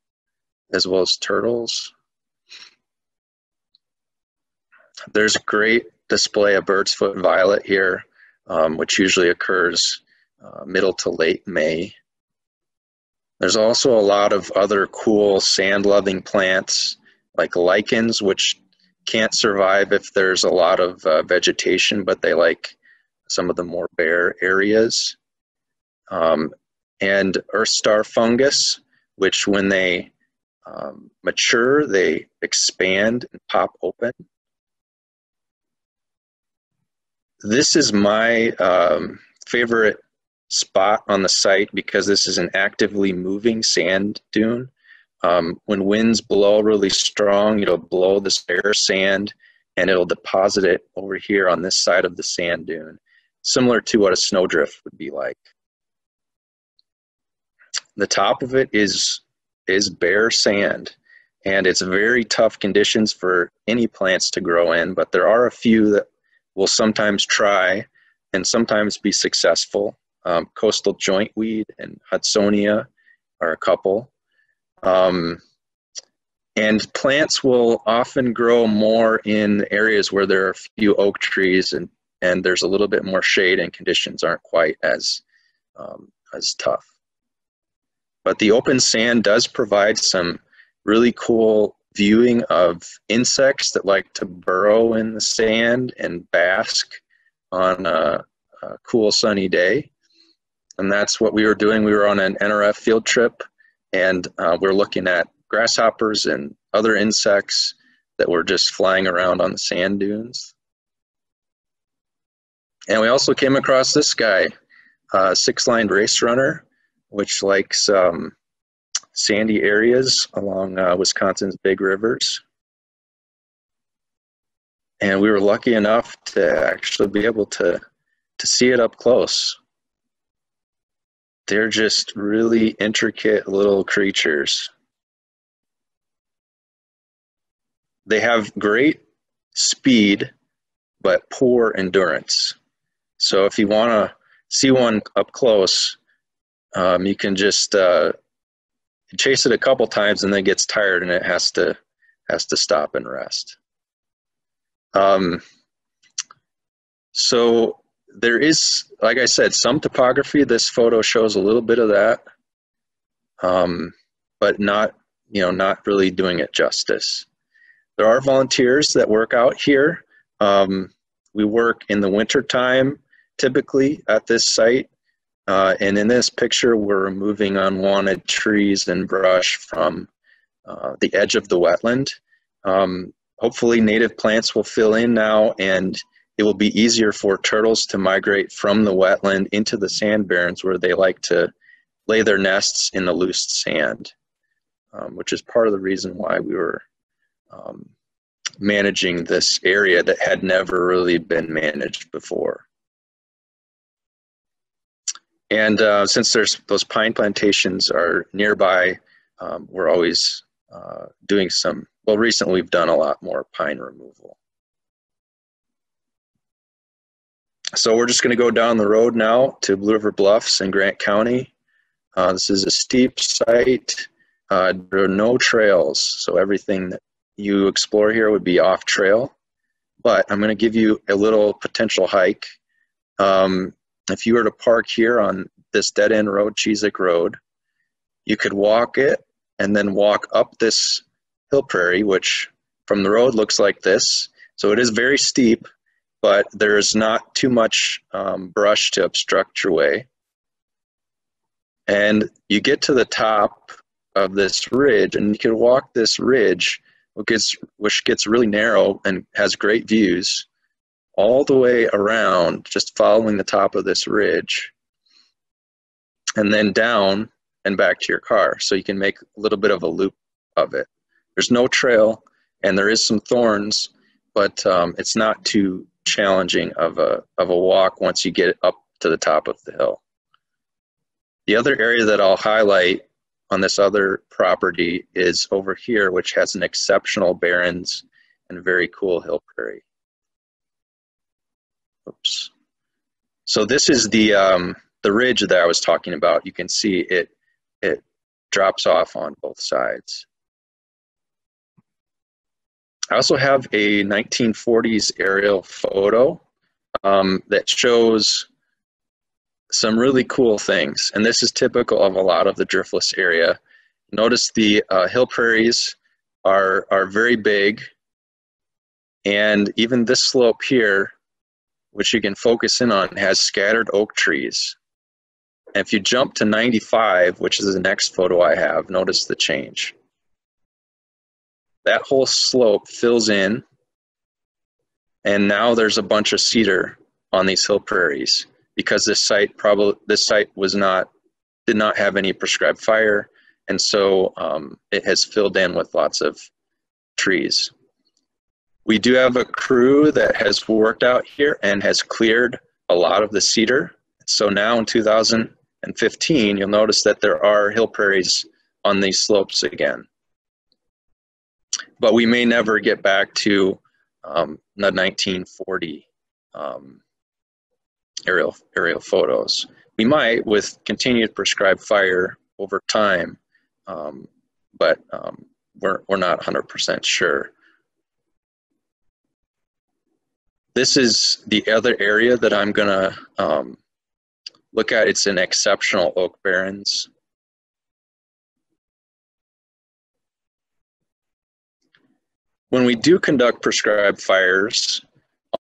as well as turtles. There's a great display of bird's foot violet here, um, which usually occurs uh, middle to late May. There's also a lot of other cool sand-loving plants like lichens, which can't survive if there's a lot of uh, vegetation, but they like some of the more bare areas. Um, and earth star fungus, which when they um, mature, they expand and pop open. This is my um, favorite spot on the site because this is an actively moving sand dune. Um, when winds blow really strong, it'll blow this spare sand and it'll deposit it over here on this side of the sand dune, similar to what a snowdrift would be like. The top of it is, is bare sand and it's very tough conditions for any plants to grow in, but there are a few that will sometimes try and sometimes be successful. Um, coastal jointweed and Hudsonia are a couple. Um, and plants will often grow more in areas where there are a few oak trees and, and there's a little bit more shade and conditions aren't quite as, um, as tough. But the open sand does provide some really cool viewing of insects that like to burrow in the sand and bask on a, a cool sunny day. And that's what we were doing. We were on an NRF field trip, and uh, we are looking at grasshoppers and other insects that were just flying around on the sand dunes. And we also came across this guy, uh, six-lined race runner, which likes um, sandy areas along uh, Wisconsin's big rivers. And we were lucky enough to actually be able to, to see it up close. They're just really intricate little creatures. They have great speed, but poor endurance. So if you want to see one up close, um, you can just uh, chase it a couple times and then it gets tired and it has to has to stop and rest. Um, so there is, like I said, some topography. This photo shows a little bit of that, um, but not, you know, not really doing it justice. There are volunteers that work out here. Um, we work in the winter time typically at this site. Uh, and in this picture, we're removing unwanted trees and brush from uh, the edge of the wetland. Um, hopefully native plants will fill in now and it will be easier for turtles to migrate from the wetland into the sand barrens where they like to lay their nests in the loose sand, um, which is part of the reason why we were um, managing this area that had never really been managed before. And uh, since there's those pine plantations are nearby, um, we're always uh, doing some, well, recently we've done a lot more pine removal. So we're just gonna go down the road now to Blue River Bluffs in Grant County. Uh, this is a steep site. Uh, there are no trails, so everything that you explore here would be off trail. But I'm gonna give you a little potential hike. Um, if you were to park here on this dead end road, Chesak Road, you could walk it and then walk up this hill prairie, which from the road looks like this. So it is very steep, but there's not too much um, brush to obstruct your way. And you get to the top of this ridge, and you can walk this ridge, which gets, which gets really narrow and has great views all the way around, just following the top of this ridge, and then down and back to your car. So you can make a little bit of a loop of it. There's no trail, and there is some thorns, but um, it's not too challenging of a of a walk once you get up to the top of the hill. The other area that I'll highlight on this other property is over here, which has an exceptional barrens and very cool hill prairie. Oops. So this is the um, the ridge that I was talking about. You can see it it drops off on both sides. I also have a 1940s aerial photo um, that shows some really cool things. And this is typical of a lot of the driftless area. Notice the uh, hill prairies are, are very big. And even this slope here which you can focus in on, has scattered oak trees. And if you jump to 95, which is the next photo I have, notice the change. That whole slope fills in, and now there's a bunch of cedar on these hill prairies because this site probably this site was not did not have any prescribed fire, and so um, it has filled in with lots of trees. We do have a crew that has worked out here and has cleared a lot of the cedar. So now in 2015, you'll notice that there are hill prairies on these slopes again. But we may never get back to um, the 1940 um, aerial, aerial photos. We might with continued prescribed fire over time, um, but um, we're, we're not 100% sure. This is the other area that I'm going to um, look at. It's an exceptional oak barrens. When we do conduct prescribed fires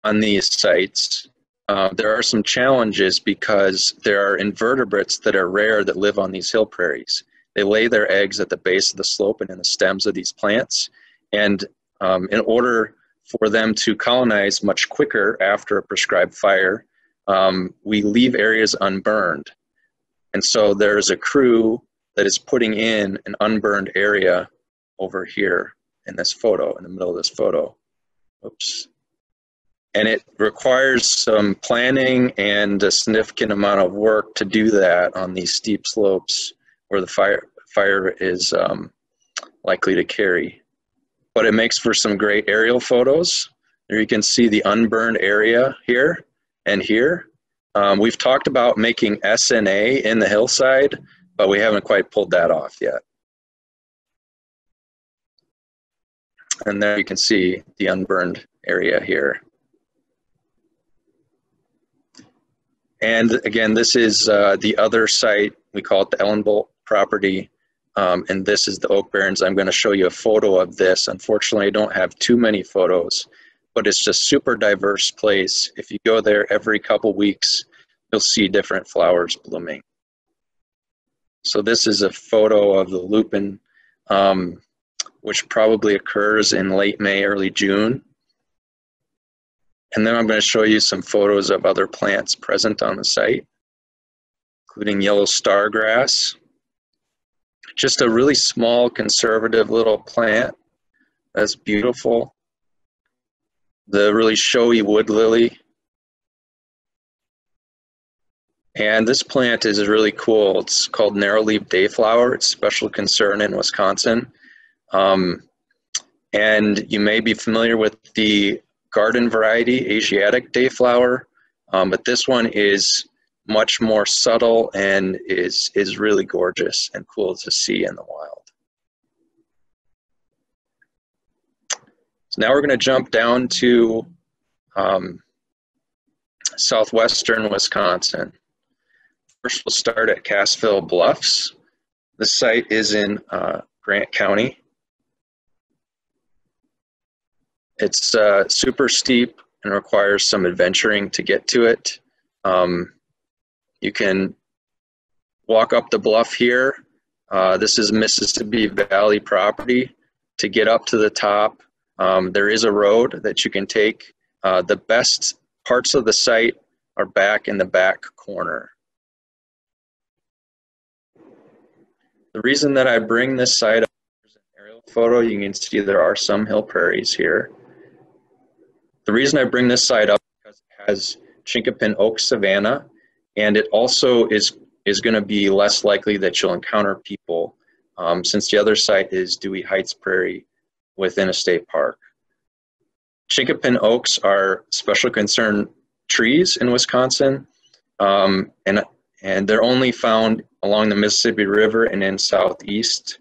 on these sites, uh, there are some challenges because there are invertebrates that are rare that live on these hill prairies. They lay their eggs at the base of the slope and in the stems of these plants. And um, in order for them to colonize much quicker after a prescribed fire, um, we leave areas unburned. And so there's a crew that is putting in an unburned area over here in this photo, in the middle of this photo. Oops and it requires some planning and a significant amount of work to do that on these steep slopes where the fire fire is um, likely to carry. But it makes for some great aerial photos. There you can see the unburned area here and here. Um, we've talked about making SNA in the hillside, but we haven't quite pulled that off yet. And there you can see the unburned area here. And again, this is uh, the other site. We call it the Ellenbolt property. Um, and this is the Oak Barrens. I'm going to show you a photo of this. Unfortunately, I don't have too many photos, but it's just super diverse place. If you go there every couple weeks, you'll see different flowers blooming. So this is a photo of the lupin, um, which probably occurs in late May, early June. And then I'm going to show you some photos of other plants present on the site, including yellow stargrass. Just a really small, conservative little plant that's beautiful. The really showy wood lily. And this plant is really cool. It's called narrow-leaf dayflower. It's special concern in Wisconsin. Um, and you may be familiar with the garden variety Asiatic dayflower, um, but this one is much more subtle and is, is really gorgeous and cool to see in the wild. So now we're going to jump down to um, southwestern Wisconsin. First, we'll start at Cassville Bluffs. The site is in uh, Grant County. It's uh, super steep and requires some adventuring to get to it. Um, you can walk up the bluff here. Uh, this is Mississippi Valley property. To get up to the top, um, there is a road that you can take. Uh, the best parts of the site are back in the back corner. The reason that I bring this site up is an aerial photo. You can see there are some hill prairies here. The reason I bring this site up is because it has chinkapin oak savanna, and it also is is going to be less likely that you'll encounter people um, since the other site is Dewey Heights Prairie within a state park. Chinkapin oaks are special concern trees in Wisconsin, um, and, and they're only found along the Mississippi River and in southeast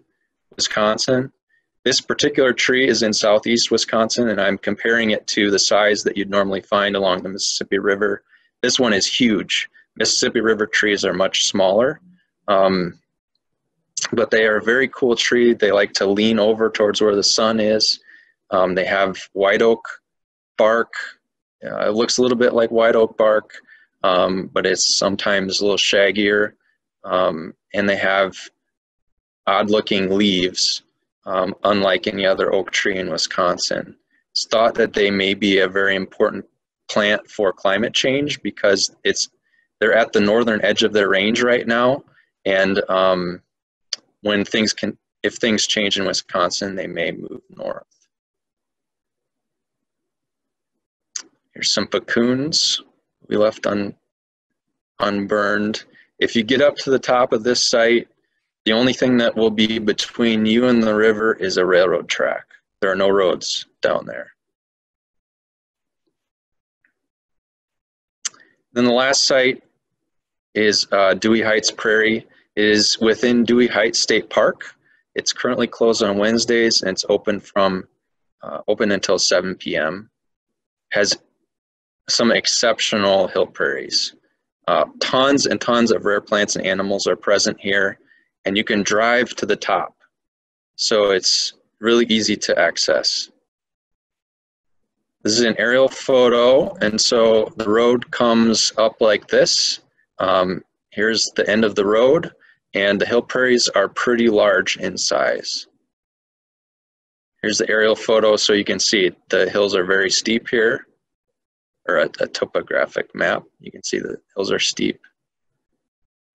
Wisconsin. This particular tree is in southeast Wisconsin, and I'm comparing it to the size that you'd normally find along the Mississippi River. This one is huge. Mississippi River trees are much smaller, um, but they are a very cool tree. They like to lean over towards where the sun is. Um, they have white oak bark. Uh, it looks a little bit like white oak bark, um, but it's sometimes a little shaggier. Um, and they have odd looking leaves um, unlike any other oak tree in Wisconsin. It's thought that they may be a very important plant for climate change because it's they're at the northern edge of their range right now, and um, when things can, if things change in Wisconsin, they may move north. Here's some puccoons we left un, unburned. If you get up to the top of this site, the only thing that will be between you and the river is a railroad track. There are no roads down there. Then the last site is uh, Dewey Heights Prairie. It is within Dewey Heights State Park. It's currently closed on Wednesdays and it's open from uh, open until 7 p.m. Has some exceptional hill prairies. Uh, tons and tons of rare plants and animals are present here and you can drive to the top. So it's really easy to access. This is an aerial photo, and so the road comes up like this. Um, here's the end of the road, and the hill prairies are pretty large in size. Here's the aerial photo so you can see the hills are very steep here, or a, a topographic map. You can see the hills are steep.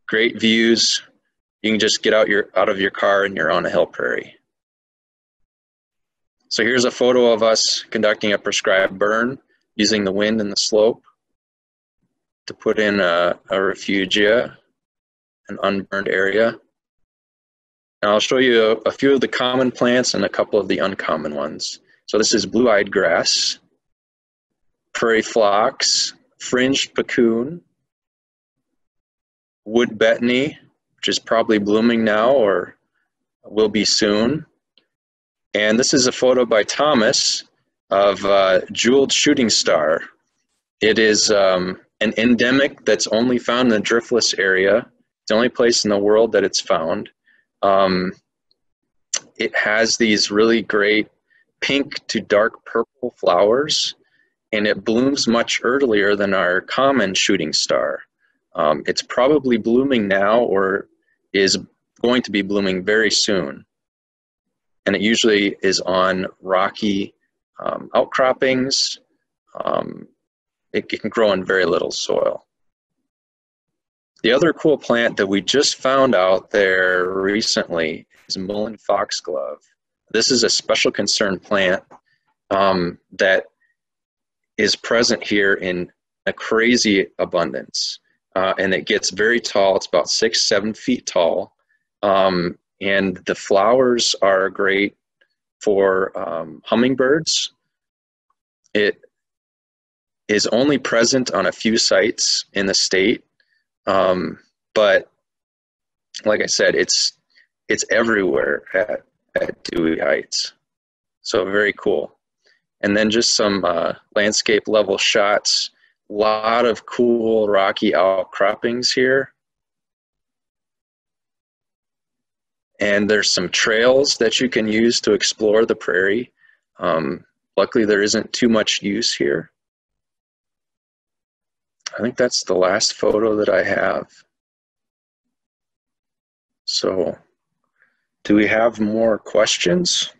Great views. You can just get out your out of your car and you're on a hill prairie. So here's a photo of us conducting a prescribed burn using the wind and the slope to put in a, a refugia, an unburned area. And I'll show you a, a, few of the common plants and a couple of the uncommon ones. So this is blue-eyed grass, prairie phlox, fringed puccoon, wood betony, which is probably blooming now or will be soon, and this is a photo by Thomas of uh, jeweled shooting star. It is um, an endemic that's only found in the driftless area. It's the only place in the world that it's found. Um, it has these really great pink to dark purple flowers, and it blooms much earlier than our common shooting star. Um, it's probably blooming now or is going to be blooming very soon and it usually is on rocky um, outcroppings. Um, it, it, can grow in very little soil. The other cool plant that we just found out there recently is mullein foxglove. This is a special concern plant um, that is present here in a crazy abundance. Uh, and it gets very tall. It's about six, seven feet tall. Um, and the flowers are great for um, hummingbirds. It is only present on a few sites in the state, um, but like I said, it's it's everywhere at, at Dewey Heights. So very cool. And then just some uh, landscape level shots. Lot of cool rocky outcroppings here. and there's some trails that you can use to explore the prairie. Um, luckily, there isn't too much use here. I think that's the last photo that I have. So, do we have more questions?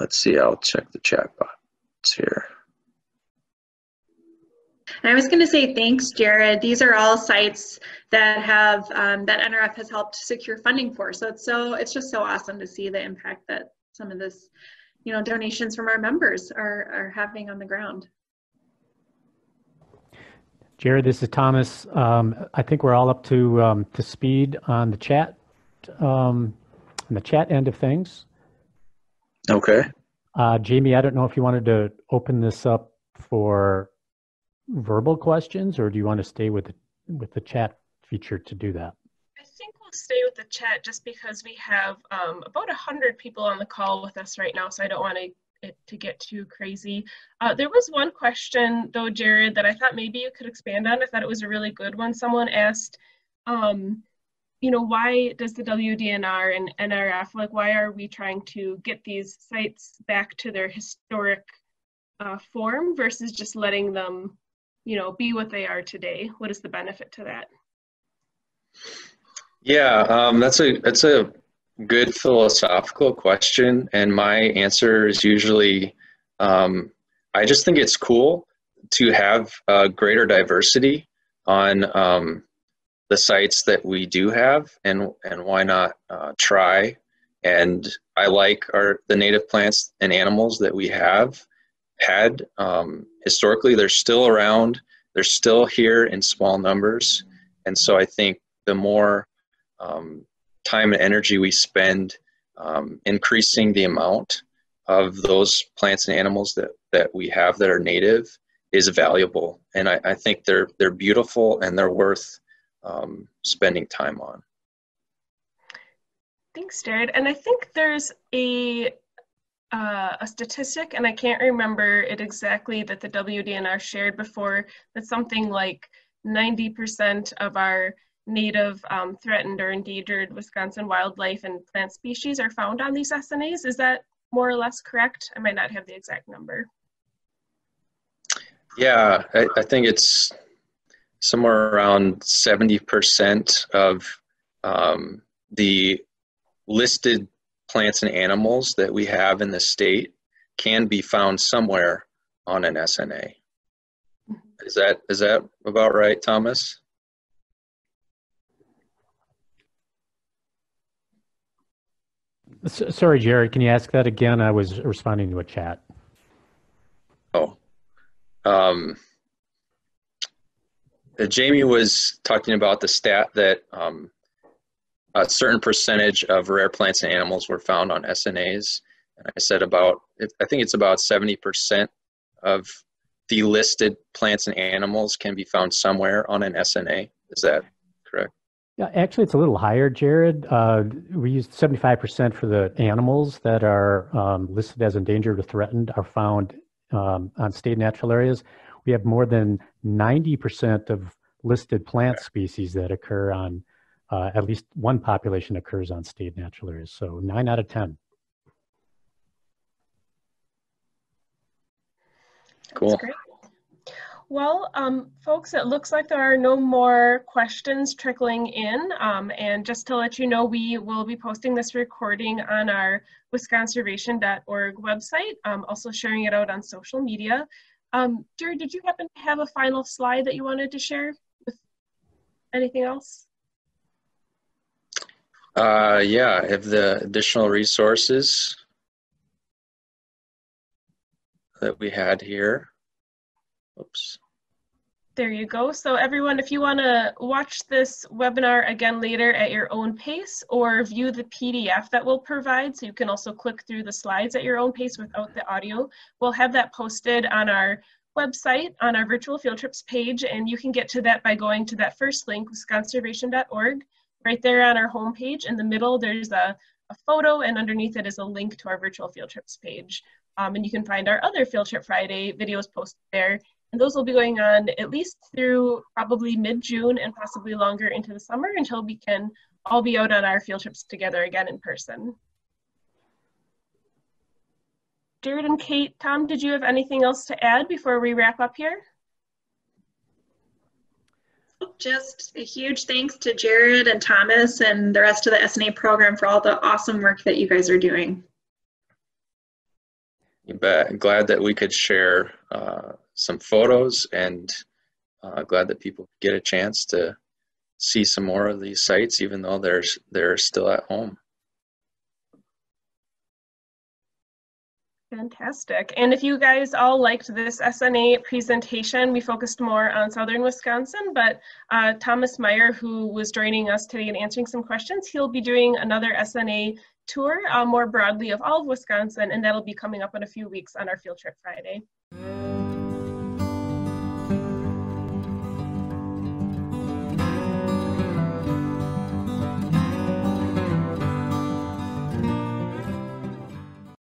Let's see, I'll check the chat box here. And I was going to say thanks, Jared. These are all sites that have um, that NRF has helped secure funding for. So it's so it's just so awesome to see the impact that some of this, you know, donations from our members are are having on the ground. Jared, this is Thomas. Um, I think we're all up to um, to speed on the chat um, on the chat end of things. Okay. Uh, Jamie, I don't know if you wanted to open this up for verbal questions, or do you want to stay with the, with the chat feature to do that? I think we'll stay with the chat just because we have um, about 100 people on the call with us right now, so I don't want to it to get too crazy. Uh, there was one question though, Jared, that I thought maybe you could expand on. I thought it was a really good one. Someone asked, um, you know, why does the WDNR and NRF, like why are we trying to get these sites back to their historic uh, form versus just letting them you know be what they are today? What is the benefit to that? Yeah um, that's a that's a good philosophical question and my answer is usually um, i just think it's cool to have uh, greater diversity on um, the sites that we do have and and why not uh, try? And i like our the native plants and animals that we have had. Um, historically they're still around. They're still here in small numbers. And so i think the more um, time and energy we spend um, increasing the amount of those plants and animals that, that we have that are native is valuable. And i, I think they're they're beautiful and they're worth um, spending time on thanks jared and i think there's a uh, a statistic, and I can't remember it exactly, that the WDNR shared before, that something like 90% of our native um, threatened or endangered Wisconsin wildlife and plant species are found on these SNAs. Is that more or less correct? I might not have the exact number. Yeah, I, I think it's somewhere around 70% of um, the listed plants and animals that we have in the state can be found somewhere on an SNA. Is that is that about right, Thomas? S- Sorry, Jared, can you ask that again? I was responding to a chat. Oh, um, Jamie was talking about the stat that um, a certain percentage of rare plants and animals were found on SNAs. And I said about, I think it's about 70% of the listed plants and animals can be found somewhere on an SNA. Is that correct? Yeah, actually, it's a little higher, Jared. Uh, we used 75% for the animals that are um, listed as endangered or threatened are found um, on state natural areas. We have more than 90% of listed plant species that occur on uh, at least one population occurs on state natural areas. So nine out of 10. Cool. That's great. Well, um, folks, it looks like there are no more questions trickling in. Um, and just to let you know, we will be posting this recording on our wisconservation.org website, um, also sharing it out on social media. Um, Jared, did you happen to have a final slide that you wanted to share with anything else? Uh, yeah, I have the additional resources that we had here. Oops. There you go. So everyone, if you want to watch this webinar again later at your own pace or view the PDF that we'll provide, so you can also click through the slides at your own pace without the audio, we'll have that posted on our website on our virtual field trips page, and you can get to that by going to that first link, wisconservation.org. Right there on our homepage in the middle, there's a, a photo, and underneath it is a link to our virtual field trips page. Um, and you can find our other Field Trip Friday videos posted there. And those will be going on at least through probably mid-June and possibly longer into the summer until we can all be out on our field trips together again in person. Jared and Kate, Tom, did you have anything else to add before we wrap up here? Just a huge thanks to Jared and Thomas and the rest of the SNA program for all the awesome work that you guys are doing. You bet. Glad that we could share uh, some photos and uh, glad that people get a chance to see some more of these sites, even though they're, they're still at home. Fantastic. And if you guys all liked this SNA presentation, we focused more on Southern Wisconsin, but uh, Thomas Meyer, who was joining us today and answering some questions, he'll be doing another SNA tour uh, more broadly of all of Wisconsin, and that'll be coming up in a few weeks on our Field Trip Friday.